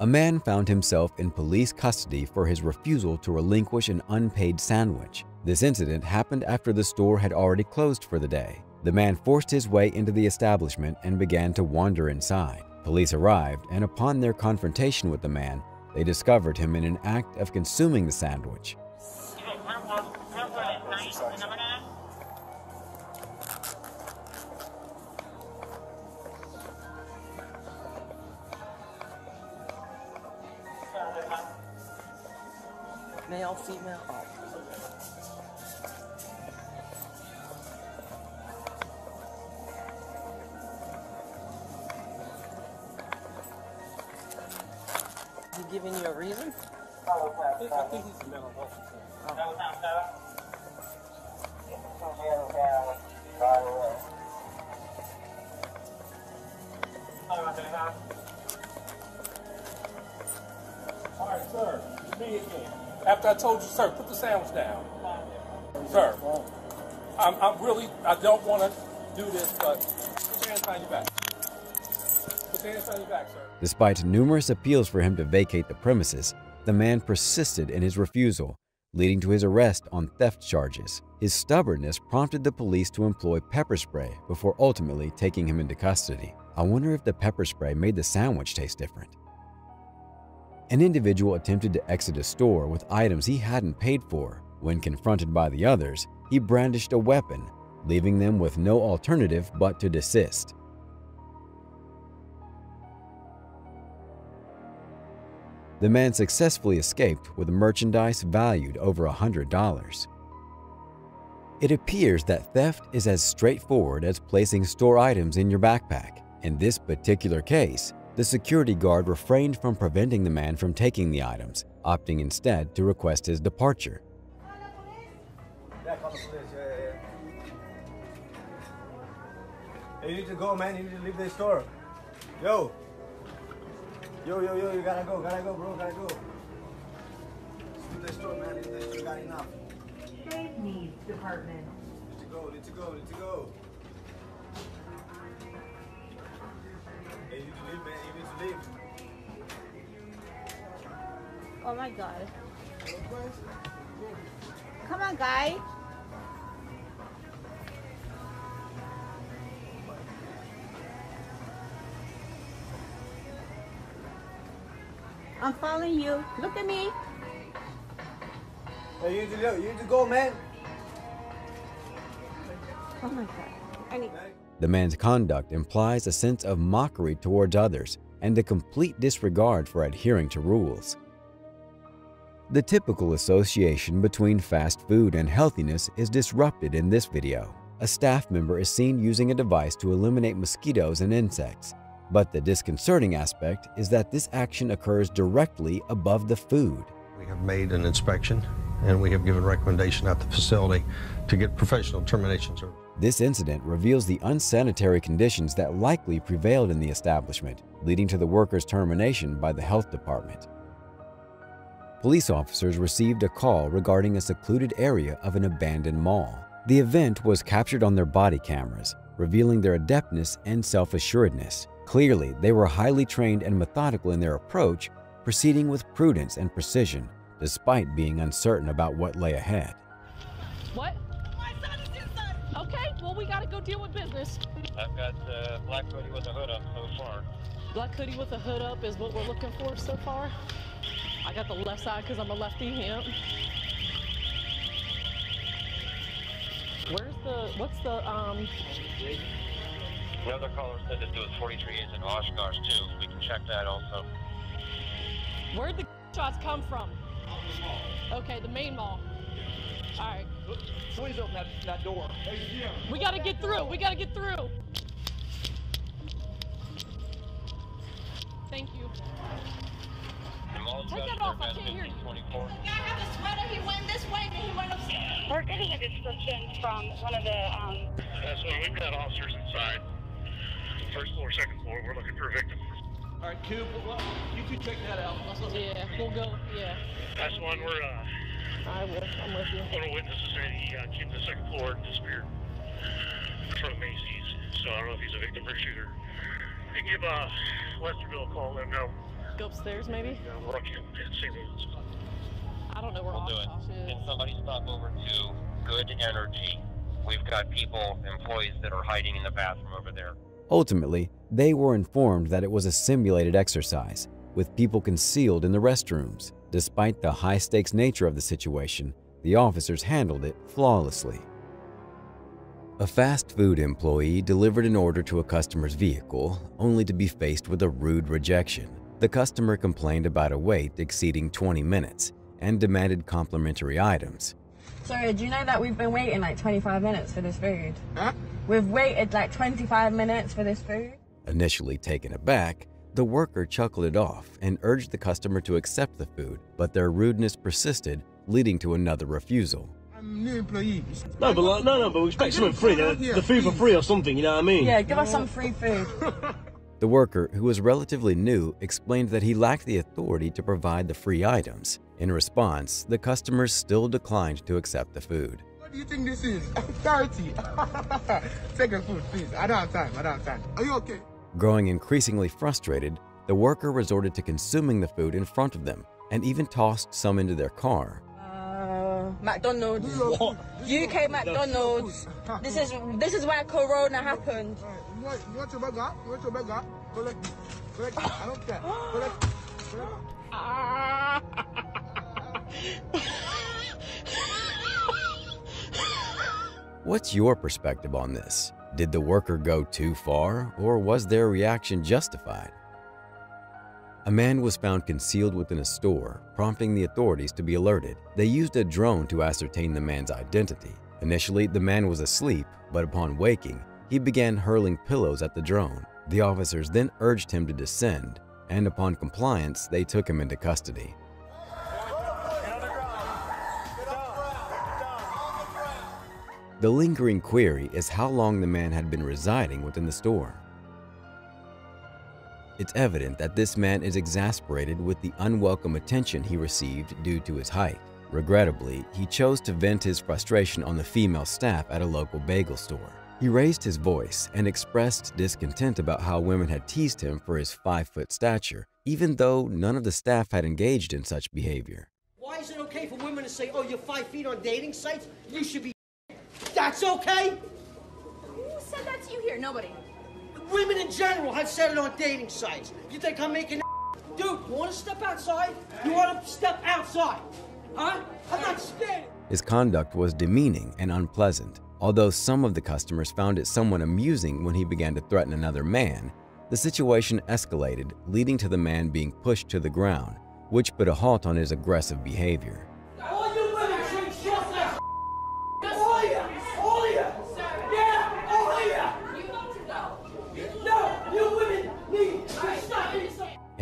Speaker 1: A man found himself in police custody for his refusal to relinquish an unpaid sandwich. This incident happened after the store had already closed for the day. The man forced his way into the establishment and began to wander inside. Police arrived, and upon their confrontation with the man, they discovered him in an act of consuming the sandwich.
Speaker 54: Male, female, giving you a reason? I think he's a mental.
Speaker 66: After I told you, sir, put the sandwich down. Sir, I'm, I'm really, I don't want to do this, but hands behind your back. Back.
Speaker 1: Despite numerous appeals for him to vacate the premises, the man persisted in his refusal, leading to his arrest on theft charges. His stubbornness prompted the police to employ pepper spray before ultimately taking him into custody. I wonder if the pepper spray made the sandwich taste different. An individual attempted to exit a store with items he hadn't paid for. When confronted by the others, he brandished a weapon, leaving them with no alternative but to desist. The man successfully escaped with merchandise valued over $100. It appears that theft is as straightforward as placing store items in your backpack. In this particular case, the security guard refrained from preventing the man from taking the items, opting instead to request his departure.
Speaker 67: You need to go, man. You need to leave the store. Yo. Yo, yo, yo, you gotta go. Gotta go, bro. Gotta go. Leave the store, man. Leave the store. You got enough.
Speaker 68: Save needs department.
Speaker 67: Need to go. Need to go. Need to go. Hey, you need to leave, man. You need to leave.
Speaker 8: Oh my god. Come on, guy. I'm following you. Look at me.
Speaker 67: Hey, you need to go. You need to go, man.
Speaker 8: Oh my god. I need.
Speaker 1: The man's conduct implies a sense of mockery towards others and a complete disregard for adhering to rules. The typical association between fast food and healthiness is disrupted in this video. A staff member is seen using a device to eliminate mosquitoes and insects, but the disconcerting aspect is that this action occurs directly above the food.
Speaker 69: We have made an inspection and we have given recommendation at the facility to get professional termination service.
Speaker 1: This incident reveals the unsanitary conditions that likely prevailed in the establishment, leading to the worker's termination by the health department. Police officers received a call regarding a secluded area of an abandoned mall. The event was captured on their body cameras, revealing their adeptness and self-assuredness. Clearly, they were highly trained and methodical in their approach, proceeding with prudence and precision, despite being uncertain about what lay ahead.
Speaker 33: What? My son is inside! Okay, well, we gotta go deal with business.
Speaker 70: I've got uh, black hoodie with a hood up so far.
Speaker 33: Black hoodie with a hood up is what we're looking for so far. I got the left side because I'm a lefty. Yep. Where's the, what's the, um,
Speaker 70: Another caller said that there was 43 A's in Oshkosh too. We can check that also.
Speaker 33: where'd the shots come from? Okay, the main mall. All right.
Speaker 19: Somebody's open that, that door.
Speaker 33: We gotta get through. We gotta get through. Thank you. Take that off. I can't hear you.
Speaker 8: Guy have a sweater. He went this way and he went upstairs. We're getting a description from one of the um.
Speaker 71: That's when we've got officers inside. First floor, second floor. We're looking for a victim.
Speaker 19: All right, Coop, well, you two check that out.
Speaker 33: Yeah, we'll go. Yeah.
Speaker 71: That's one where uh,
Speaker 33: I will. I'm with you.
Speaker 71: one of the witnesses said he uh, came to the second floor and disappeared from Macy's. So I don't know if he's a victim or shooter. You give uh, Westerville a call, let them know.
Speaker 33: Go upstairs, maybe.
Speaker 71: Yeah, we're up here in St. Louis.
Speaker 33: I don't know where
Speaker 70: We'll do it.
Speaker 33: Oshkosh is.
Speaker 70: Can somebody stop over to Good Energy? We've got people, employees that are hiding in the bathroom over there.
Speaker 1: Ultimately, they were informed that it was a simulated exercise, with people concealed in the restrooms. Despite the high-stakes nature of the situation, the officers handled it flawlessly. A fast food employee delivered an order to a customer's vehicle, only to be faced with a rude rejection. The customer complained about a wait exceeding 20 minutes and demanded complimentary items.
Speaker 72: Sorry, do you know that we've been waiting like 25 minutes for this food? Huh? We've waited like 25 minutes for this food.
Speaker 1: Initially taken aback, the worker chuckled it off and urged the customer to accept the food, but their rudeness persisted, leading to another refusal.
Speaker 73: I'm new employee.
Speaker 74: No, but like, no, no, but we expect something free. The, uh,
Speaker 73: Yeah,
Speaker 74: the food for free or something. You know what I mean?
Speaker 72: Yeah, give us some free food. <laughs>
Speaker 1: The worker, who was relatively new, explained that he lacked the authority to provide the free items. In response, the customers still declined to accept the food.
Speaker 73: What do you think this is? <laughs> 30. Second <laughs> food, please. I don't have time. I don't have time. Are you okay?
Speaker 1: Growing increasingly frustrated, the worker resorted to consuming the food in front of them and even tossed some into their car.
Speaker 72: Uh, McDonald's. UK McDonald's. This is this is why Corona happened.
Speaker 75: You want, you want your burger? You want your burger? Collect it. Collect it. I don't care. <gasps> Collect it. Collect it.
Speaker 1: What's your perspective on this? Did the worker go too far, or was their reaction justified? A man was found concealed within a store, prompting the authorities to be alerted. They used a drone to ascertain the man's identity. Initially, the man was asleep, but upon waking, he began hurling pillows at the drone. The officers then urged him to descend, and upon compliance, they took him into custody. The lingering query is how long the man had been residing within the store. It's evident that this man is exasperated with the unwelcome attention he received due to his height. Regrettably, he chose to vent his frustration on the female staff at a local bagel store. He raised his voice and expressed discontent about how women had teased him for his five-foot stature, even though none of the staff had engaged in such behavior.
Speaker 67: Why is it okay for women to say, oh, you're five feet on dating sites? You should be That's okay?
Speaker 76: Who said that to you here? Nobody.
Speaker 67: Women in general have said it on dating sites. You think I'm making <laughs> Dude, you want to step outside? You want to step outside? Huh? I'm not scared.
Speaker 1: His conduct was demeaning and unpleasant. Although some of the customers found it somewhat amusing when he began to threaten another man, the situation escalated, leading to the man being pushed to the ground, which put a halt on his aggressive behavior.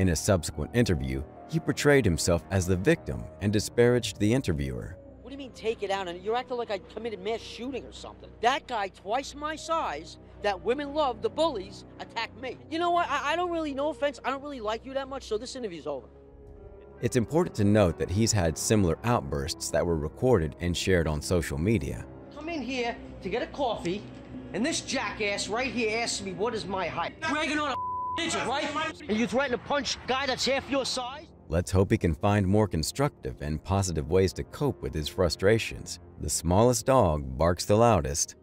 Speaker 1: In a subsequent interview, he portrayed himself as the victim and disparaged the interviewer.
Speaker 67: What do you mean take it out? And you're acting like I committed mass shooting or something. That guy, twice my size, that women love, the bullies, attacked me. You know what? I, I don't really, no offense, I don't really like you that much, so this interview's over.
Speaker 1: It's important to note that he's had similar outbursts that were recorded and shared on social media.
Speaker 67: Come in here to get a coffee, and this jackass right here asks me what is my height. Bragging on a midget, right? And you threaten to punch a guy that's half your size?
Speaker 1: Let's hope he can find more constructive and positive ways to cope with his frustrations. The smallest dog barks the loudest.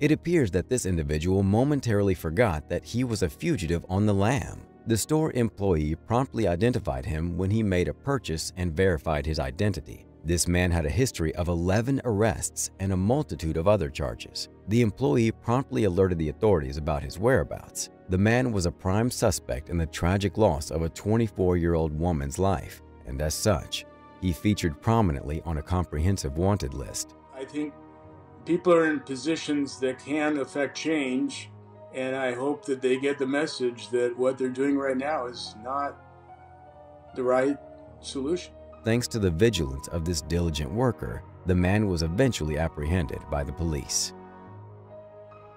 Speaker 1: It appears that this individual momentarily forgot that he was a fugitive on the lam. The store employee promptly identified him when he made a purchase and verified his identity. This man had a history of 11 arrests and a multitude of other charges. The employee promptly alerted the authorities about his whereabouts. The man was a prime suspect in the tragic loss of a 24-year-old woman's life, and as such, he featured prominently on a comprehensive wanted list.
Speaker 77: I think people are in positions that can affect change, and I hope that they get the message that what they're doing right now is not the right solution.
Speaker 1: Thanks to the vigilance of this diligent worker, the man was eventually apprehended by the police.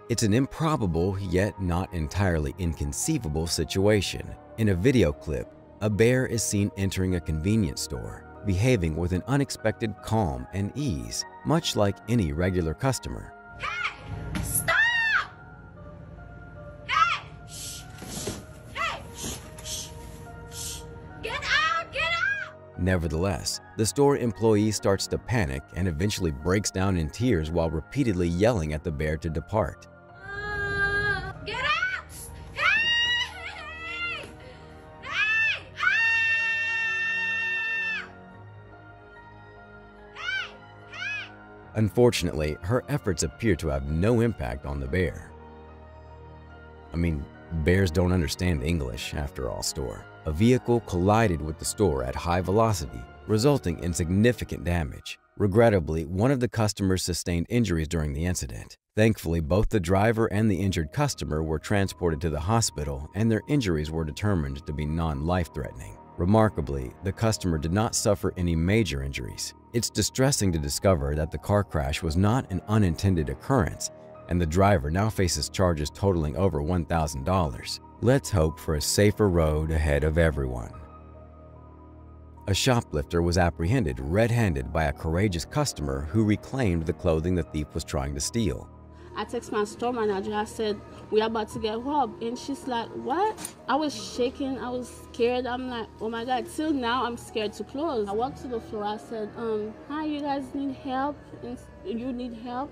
Speaker 1: It's an improbable yet not entirely inconceivable situation. In a video clip, a bear is seen entering a convenience store, behaving with an unexpected calm and ease, much like any regular customer.
Speaker 76: Stop! Hey! Shh! Hey! Shh! Shh! Get out! Get out!
Speaker 1: Nevertheless, the store employee starts to panic and eventually breaks down in tears while repeatedly yelling at the bear to depart. Unfortunately, her efforts appear to have no impact on the bear. I mean, bears don't understand English after all, store. A vehicle collided with the store at high velocity, resulting in significant damage. Regrettably, one of the customers sustained injuries during the incident. Thankfully, both the driver and the injured customer were transported to the hospital and their injuries were determined to be non-life-threatening. Remarkably, the customer did not suffer any major injuries. It's distressing to discover that the car crash was not an unintended occurrence, and the driver now faces charges totaling over $1,000. Let's hope for a safer road ahead of everyone. A shoplifter was apprehended red-handed by a courageous customer who reclaimed the clothing the thief was trying to steal.
Speaker 71: I text my store manager. I said, we are about to get robbed. And she's like, what? I was shaking. I was scared. I'm like, oh my God. Till now, I'm scared to close. I walked to the floor. I said, um, hi, you guys need help? And you need help?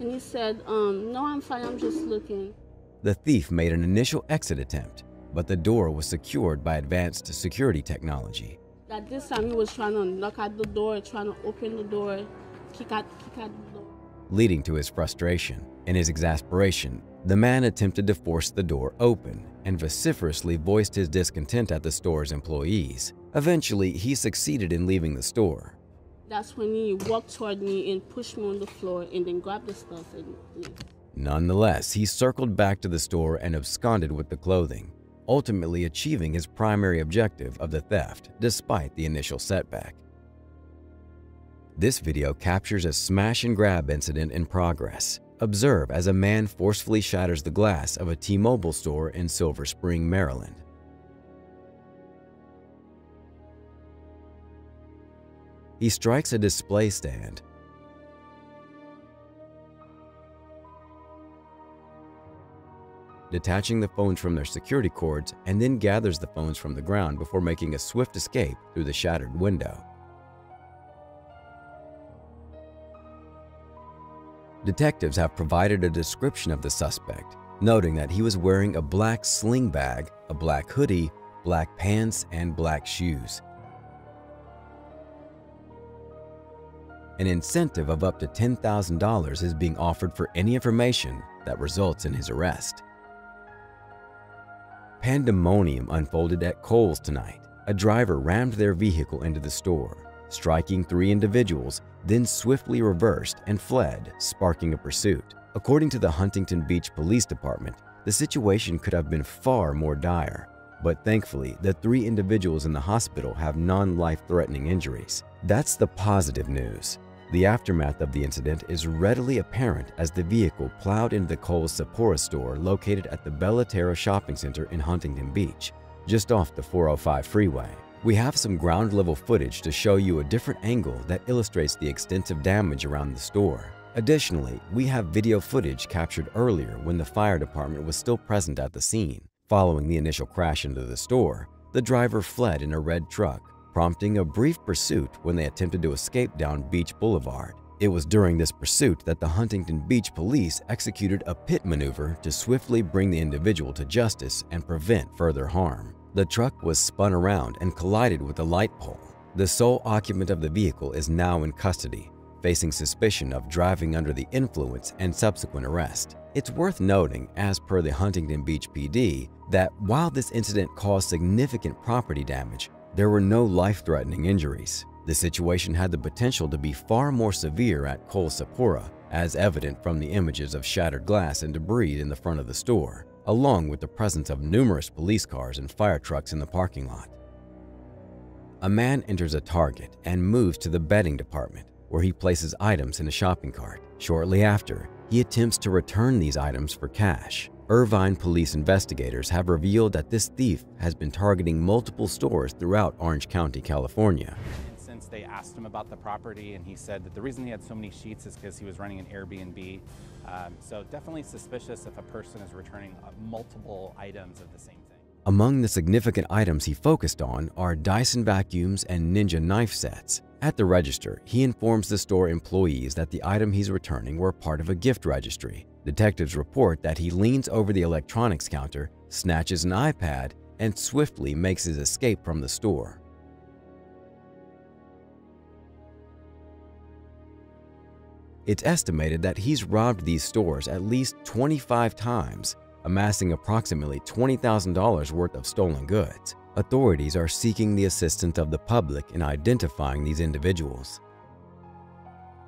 Speaker 71: And he said, um, no, I'm fine. I'm just looking.
Speaker 1: the thief made an initial exit attempt, but the door was secured by advanced security technology.
Speaker 71: At this time, he was trying to knock at the door, trying to open the door, kick out, kick out the door.
Speaker 1: Leading to his frustration. In his exasperation, the man attempted to force the door open and vociferously voiced his discontent at the store's employees. Eventually, he succeeded in leaving the store.
Speaker 71: That's when he walked toward me and pushed me on the floor and then grabbed the stuff and left.
Speaker 1: Nonetheless, he circled back to the store and absconded with the clothing, ultimately achieving his primary objective of the theft despite the initial setback. This video captures a smash and grab incident in progress. Observe as a man forcefully shatters the glass of a T-Mobile store in Silver Spring, Maryland. He strikes a display stand, detaching the phones from their security cords and then gathers the phones from the ground before making a swift escape through the shattered window. Detectives have provided a description of the suspect, noting that he was wearing a black sling bag, a black hoodie, black pants, and black shoes. An incentive of up to $10,000 is being offered for any information that results in his arrest. Pandemonium unfolded at Kohl's tonight. A driver rammed their vehicle into the store, striking three individuals, then swiftly reversed and fled, sparking a pursuit. According to the Huntington Beach Police Department, the situation could have been far more dire, but thankfully, the three individuals in the hospital have non-life-threatening injuries. That's the positive news. The aftermath of the incident is readily apparent as the vehicle plowed into the Kohl's Sephora store located at the Bella Terra Shopping Center in Huntington Beach, just off the 405 freeway. We have some ground-level footage to show you a different angle that illustrates the extensive damage around the store. Additionally, we have video footage captured earlier when the fire department was still present at the scene. Following the initial crash into the store, the driver fled in a red truck, prompting a brief pursuit when they attempted to escape down Beach Boulevard. It was during this pursuit that the Huntington Beach police executed a pit maneuver to swiftly bring the individual to justice and prevent further harm. The truck was spun around and collided with a light pole. The sole occupant of the vehicle is now in custody, facing suspicion of driving under the influence and subsequent arrest. It's worth noting, as per the Huntington Beach PD, that while this incident caused significant property damage, there were no life-threatening injuries. The situation had the potential to be far more severe at Kohl's Sephora, as evident from the images of shattered glass and debris in the front of the store, along with the presence of numerous police cars and fire trucks in the parking lot. A man enters a Target and moves to the bedding department, where he places items in a shopping cart. Shortly after, he attempts to return these items for cash. Irvine police investigators have revealed that this thief has been targeting multiple stores throughout Orange County, California.
Speaker 78: Since they asked him about the property and he said that the reason he had so many sheets is because he was running an Airbnb. Um, so definitely suspicious if a person is returning uh, multiple items of the same thing.
Speaker 1: Among the significant items he focused on are Dyson vacuums and Ninja knife sets. At the register, he informs the store employees that the item he's returning were part of a gift registry. Detectives report that he leans over the electronics counter, snatches an iPad, and swiftly makes his escape from the store. It's estimated that he's robbed these stores at least 25 times, amassing approximately $20,000 worth of stolen goods. Authorities are seeking the assistance of the public in identifying these individuals.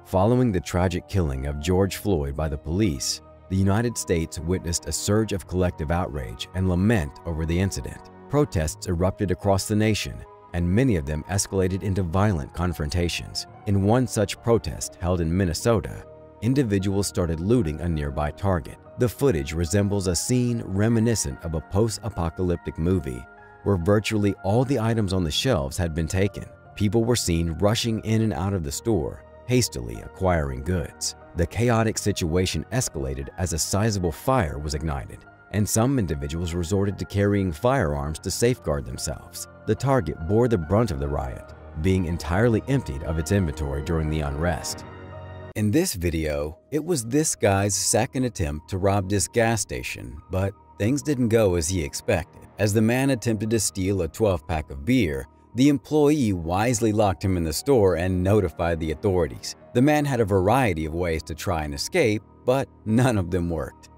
Speaker 1: Following the tragic killing of George Floyd by the police, the United States witnessed a surge of collective outrage and lament over the incident. Protests erupted across the nation, and many of them escalated into violent confrontations. In one such protest held in Minnesota, individuals started looting a nearby Target. The footage resembles a scene reminiscent of a post-apocalyptic movie where virtually all the items on the shelves had been taken. People were seen rushing in and out of the store, hastily acquiring goods. The chaotic situation escalated as a sizable fire was ignited, and some individuals resorted to carrying firearms to safeguard themselves. The target bore the brunt of the riot, being entirely emptied of its inventory during the unrest. In this video, it was this guy's second attempt to rob this gas station, but things didn't go as he expected. As the man attempted to steal a 12-pack of beer, the employee wisely locked him in the store and notified the authorities. The man had a variety of ways to try and escape, but none of them worked.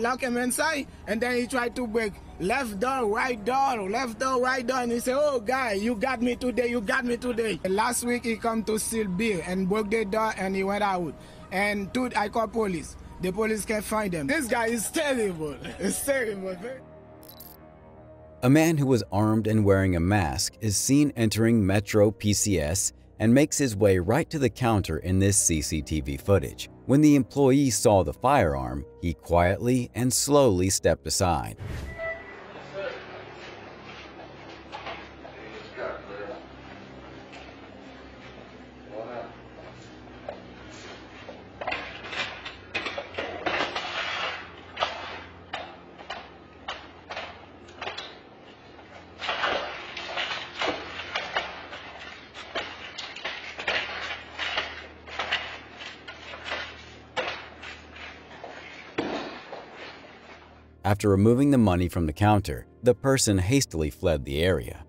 Speaker 75: Lock him inside, and then he tried to break left door, right door, left door, right door, and he said, "Oh, guy, you got me today. You got me today." And last week he come to steal beer and broke the door, and he went out. And two, I called police. The police can't find him. This guy is terrible. <laughs> It's terrible.
Speaker 1: A man who was armed and wearing a mask is seen entering Metro PCS and makes his way right to the counter in this CCTV footage. When the employee saw the firearm, he quietly and slowly stepped aside. After removing the money from the counter, the person hastily fled the area.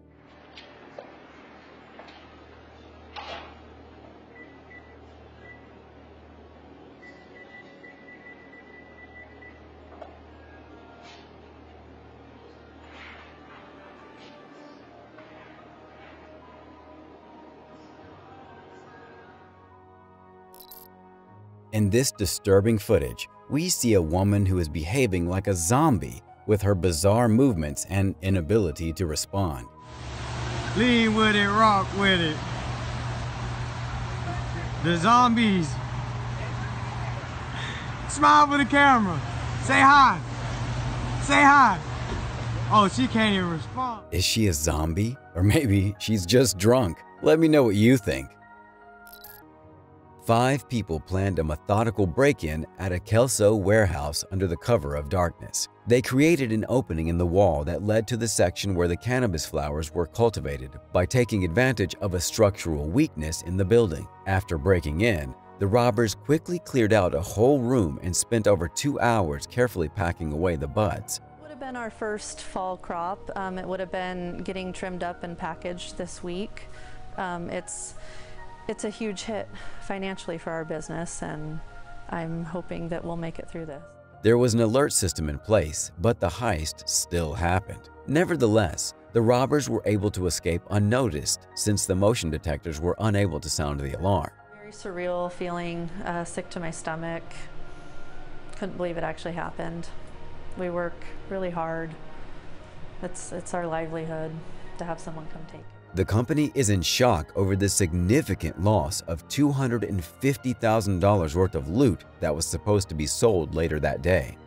Speaker 1: In this disturbing footage, we see a woman who is behaving like a zombie with her bizarre movements and inability to respond.
Speaker 42: Lean with it, rock with it. The zombies. Smile for the camera. Say hi. Say hi. Oh, she can't even respond.
Speaker 1: Is she a zombie? Or maybe she's just drunk. Let me know what you think. Five people planned a methodical break-in at a Kelso warehouse under the cover of darkness. They created an opening in the wall that led to the section where the cannabis flowers were cultivated by taking advantage of a structural weakness in the building. After breaking in, the robbers quickly cleared out a whole room and spent over two hours carefully packing away the buds.
Speaker 79: Would have been our first fall crop. Um, it would have been getting trimmed up and packaged this week. Um, it's it's a huge hit financially for our business, and I'm hoping that we'll make it through this.
Speaker 1: There was an alert system in place, but the heist still happened. Nevertheless, the robbers were able to escape unnoticed since the motion detectors were unable to sound the alarm.
Speaker 79: Very surreal feeling, uh, sick to my stomach. Couldn't believe it actually happened. We work really hard. It's, it's our livelihood to have someone come take it.
Speaker 1: The company is in shock over the significant loss of $250,000 worth of loot that was supposed to be sold later that day.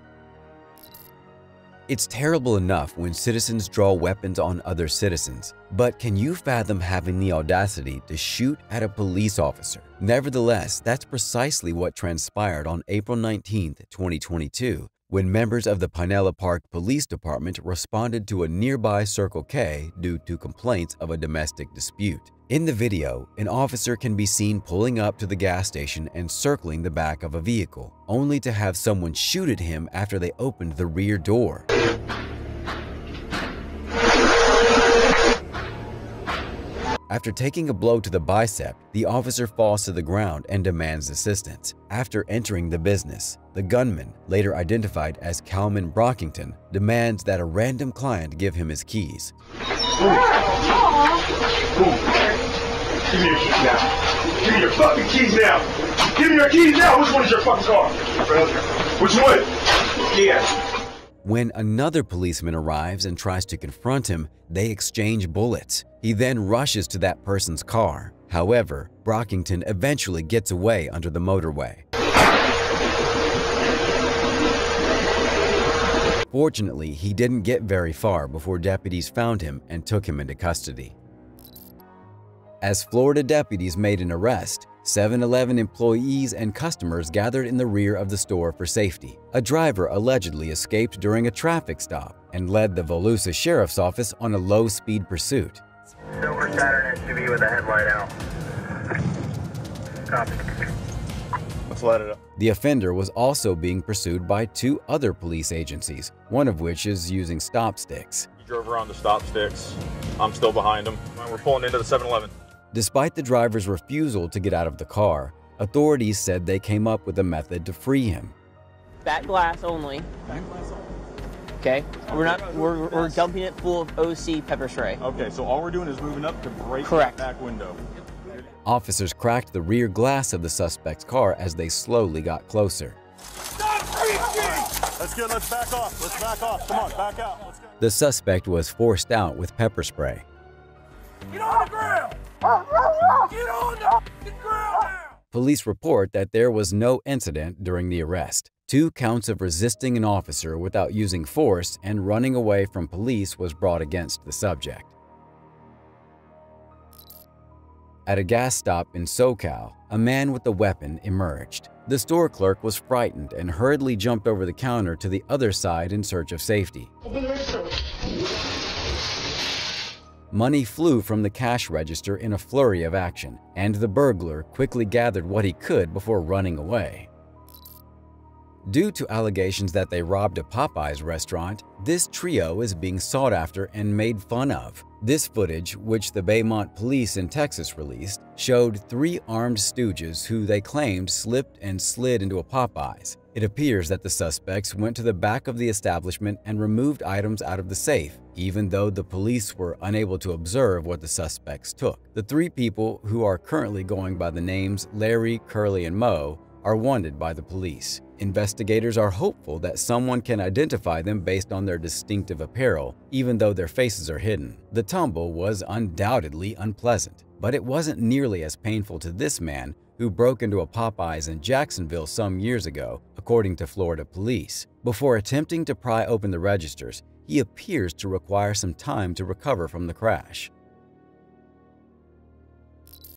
Speaker 1: It's terrible enough when citizens draw weapons on other citizens, but can you fathom having the audacity to shoot at a police officer? Nevertheless, that's precisely what transpired on April 19, 2022, when members of the Pinellas Park Police Department responded to a nearby Circle K due to complaints of a domestic dispute. In the video, an officer can be seen pulling up to the gas station and circling the back of a vehicle, only to have someone shoot at him after they opened the rear door. After taking a blow to the bicep, the officer falls to the ground and demands assistance. After entering the business, the gunman, later identified as Calman Brockington, demands that a random client give him his keys.
Speaker 80: Give me your keys now. Give me your fucking keys now. Give me your keys now. Which one is your fucking car? Which one? Yeah.
Speaker 1: When another policeman arrives and tries to confront him, they exchange bullets. He then rushes to that person's car. However, Brockington eventually gets away under the motorway. Fortunately, he didn't get very far before deputies found him and took him into custody. As Florida deputies made an arrest, 7-Eleven employees and customers gathered in the rear of the store for safety. A driver allegedly escaped during a traffic stop and led the Volusia Sheriff's Office on a low-speed pursuit.
Speaker 81: silver Saturn SUV with a headlight out. Copy.
Speaker 82: Let's let it up.
Speaker 1: The offender was also being pursued by two other police agencies, one of which is using stop sticks.
Speaker 82: He drove around the stop sticks. I'm still behind him. We're pulling into the 7-Eleven.
Speaker 1: Despite the driver's refusal to get out of the car, authorities said they came up with a method to free him.
Speaker 83: Back glass only.
Speaker 82: Back glass only.
Speaker 83: Okay, we're not. We're, we're dumping it full of OC pepper spray.
Speaker 82: Okay, so all we're doing is moving up to break
Speaker 83: Correct.
Speaker 82: that back window.
Speaker 1: Officers cracked the rear glass of the suspect's car as they slowly got closer.
Speaker 82: Let's get. Let's back off. Let's back off. Come on, back out. Let's go.
Speaker 1: The suspect was forced out with pepper spray.
Speaker 81: Get on the ground! Get on the ground now!
Speaker 1: Police report that there was no incident during the arrest. Two counts of resisting an officer without using force and running away from police was brought against the subject. At a gas stop in SoCal, a man with a weapon emerged. The store clerk was frightened and hurriedly jumped over the counter to the other side in search of safety. Money flew from the cash register in a flurry of action, and the burglar quickly gathered what he could before running away. Due to allegations that they robbed a Popeyes restaurant, this trio is being sought after and made fun of. This footage, which the Beaumont police in Texas released, showed three armed stooges who they claimed slipped and slid into a Popeyes. It appears that the suspects went to the back of the establishment and removed items out of the safe, even though the police were unable to observe what the suspects took. The three people, who are currently going by the names Larry, Curly, and Moe, are wanted by the police. Investigators are hopeful that someone can identify them based on their distinctive apparel, even though their faces are hidden. The tumble was undoubtedly unpleasant, but it wasn't nearly as painful to this man who broke into a Popeyes in Jacksonville some years ago, according to Florida police. Before attempting to pry open the registers, he appears to require some time to recover from the crash.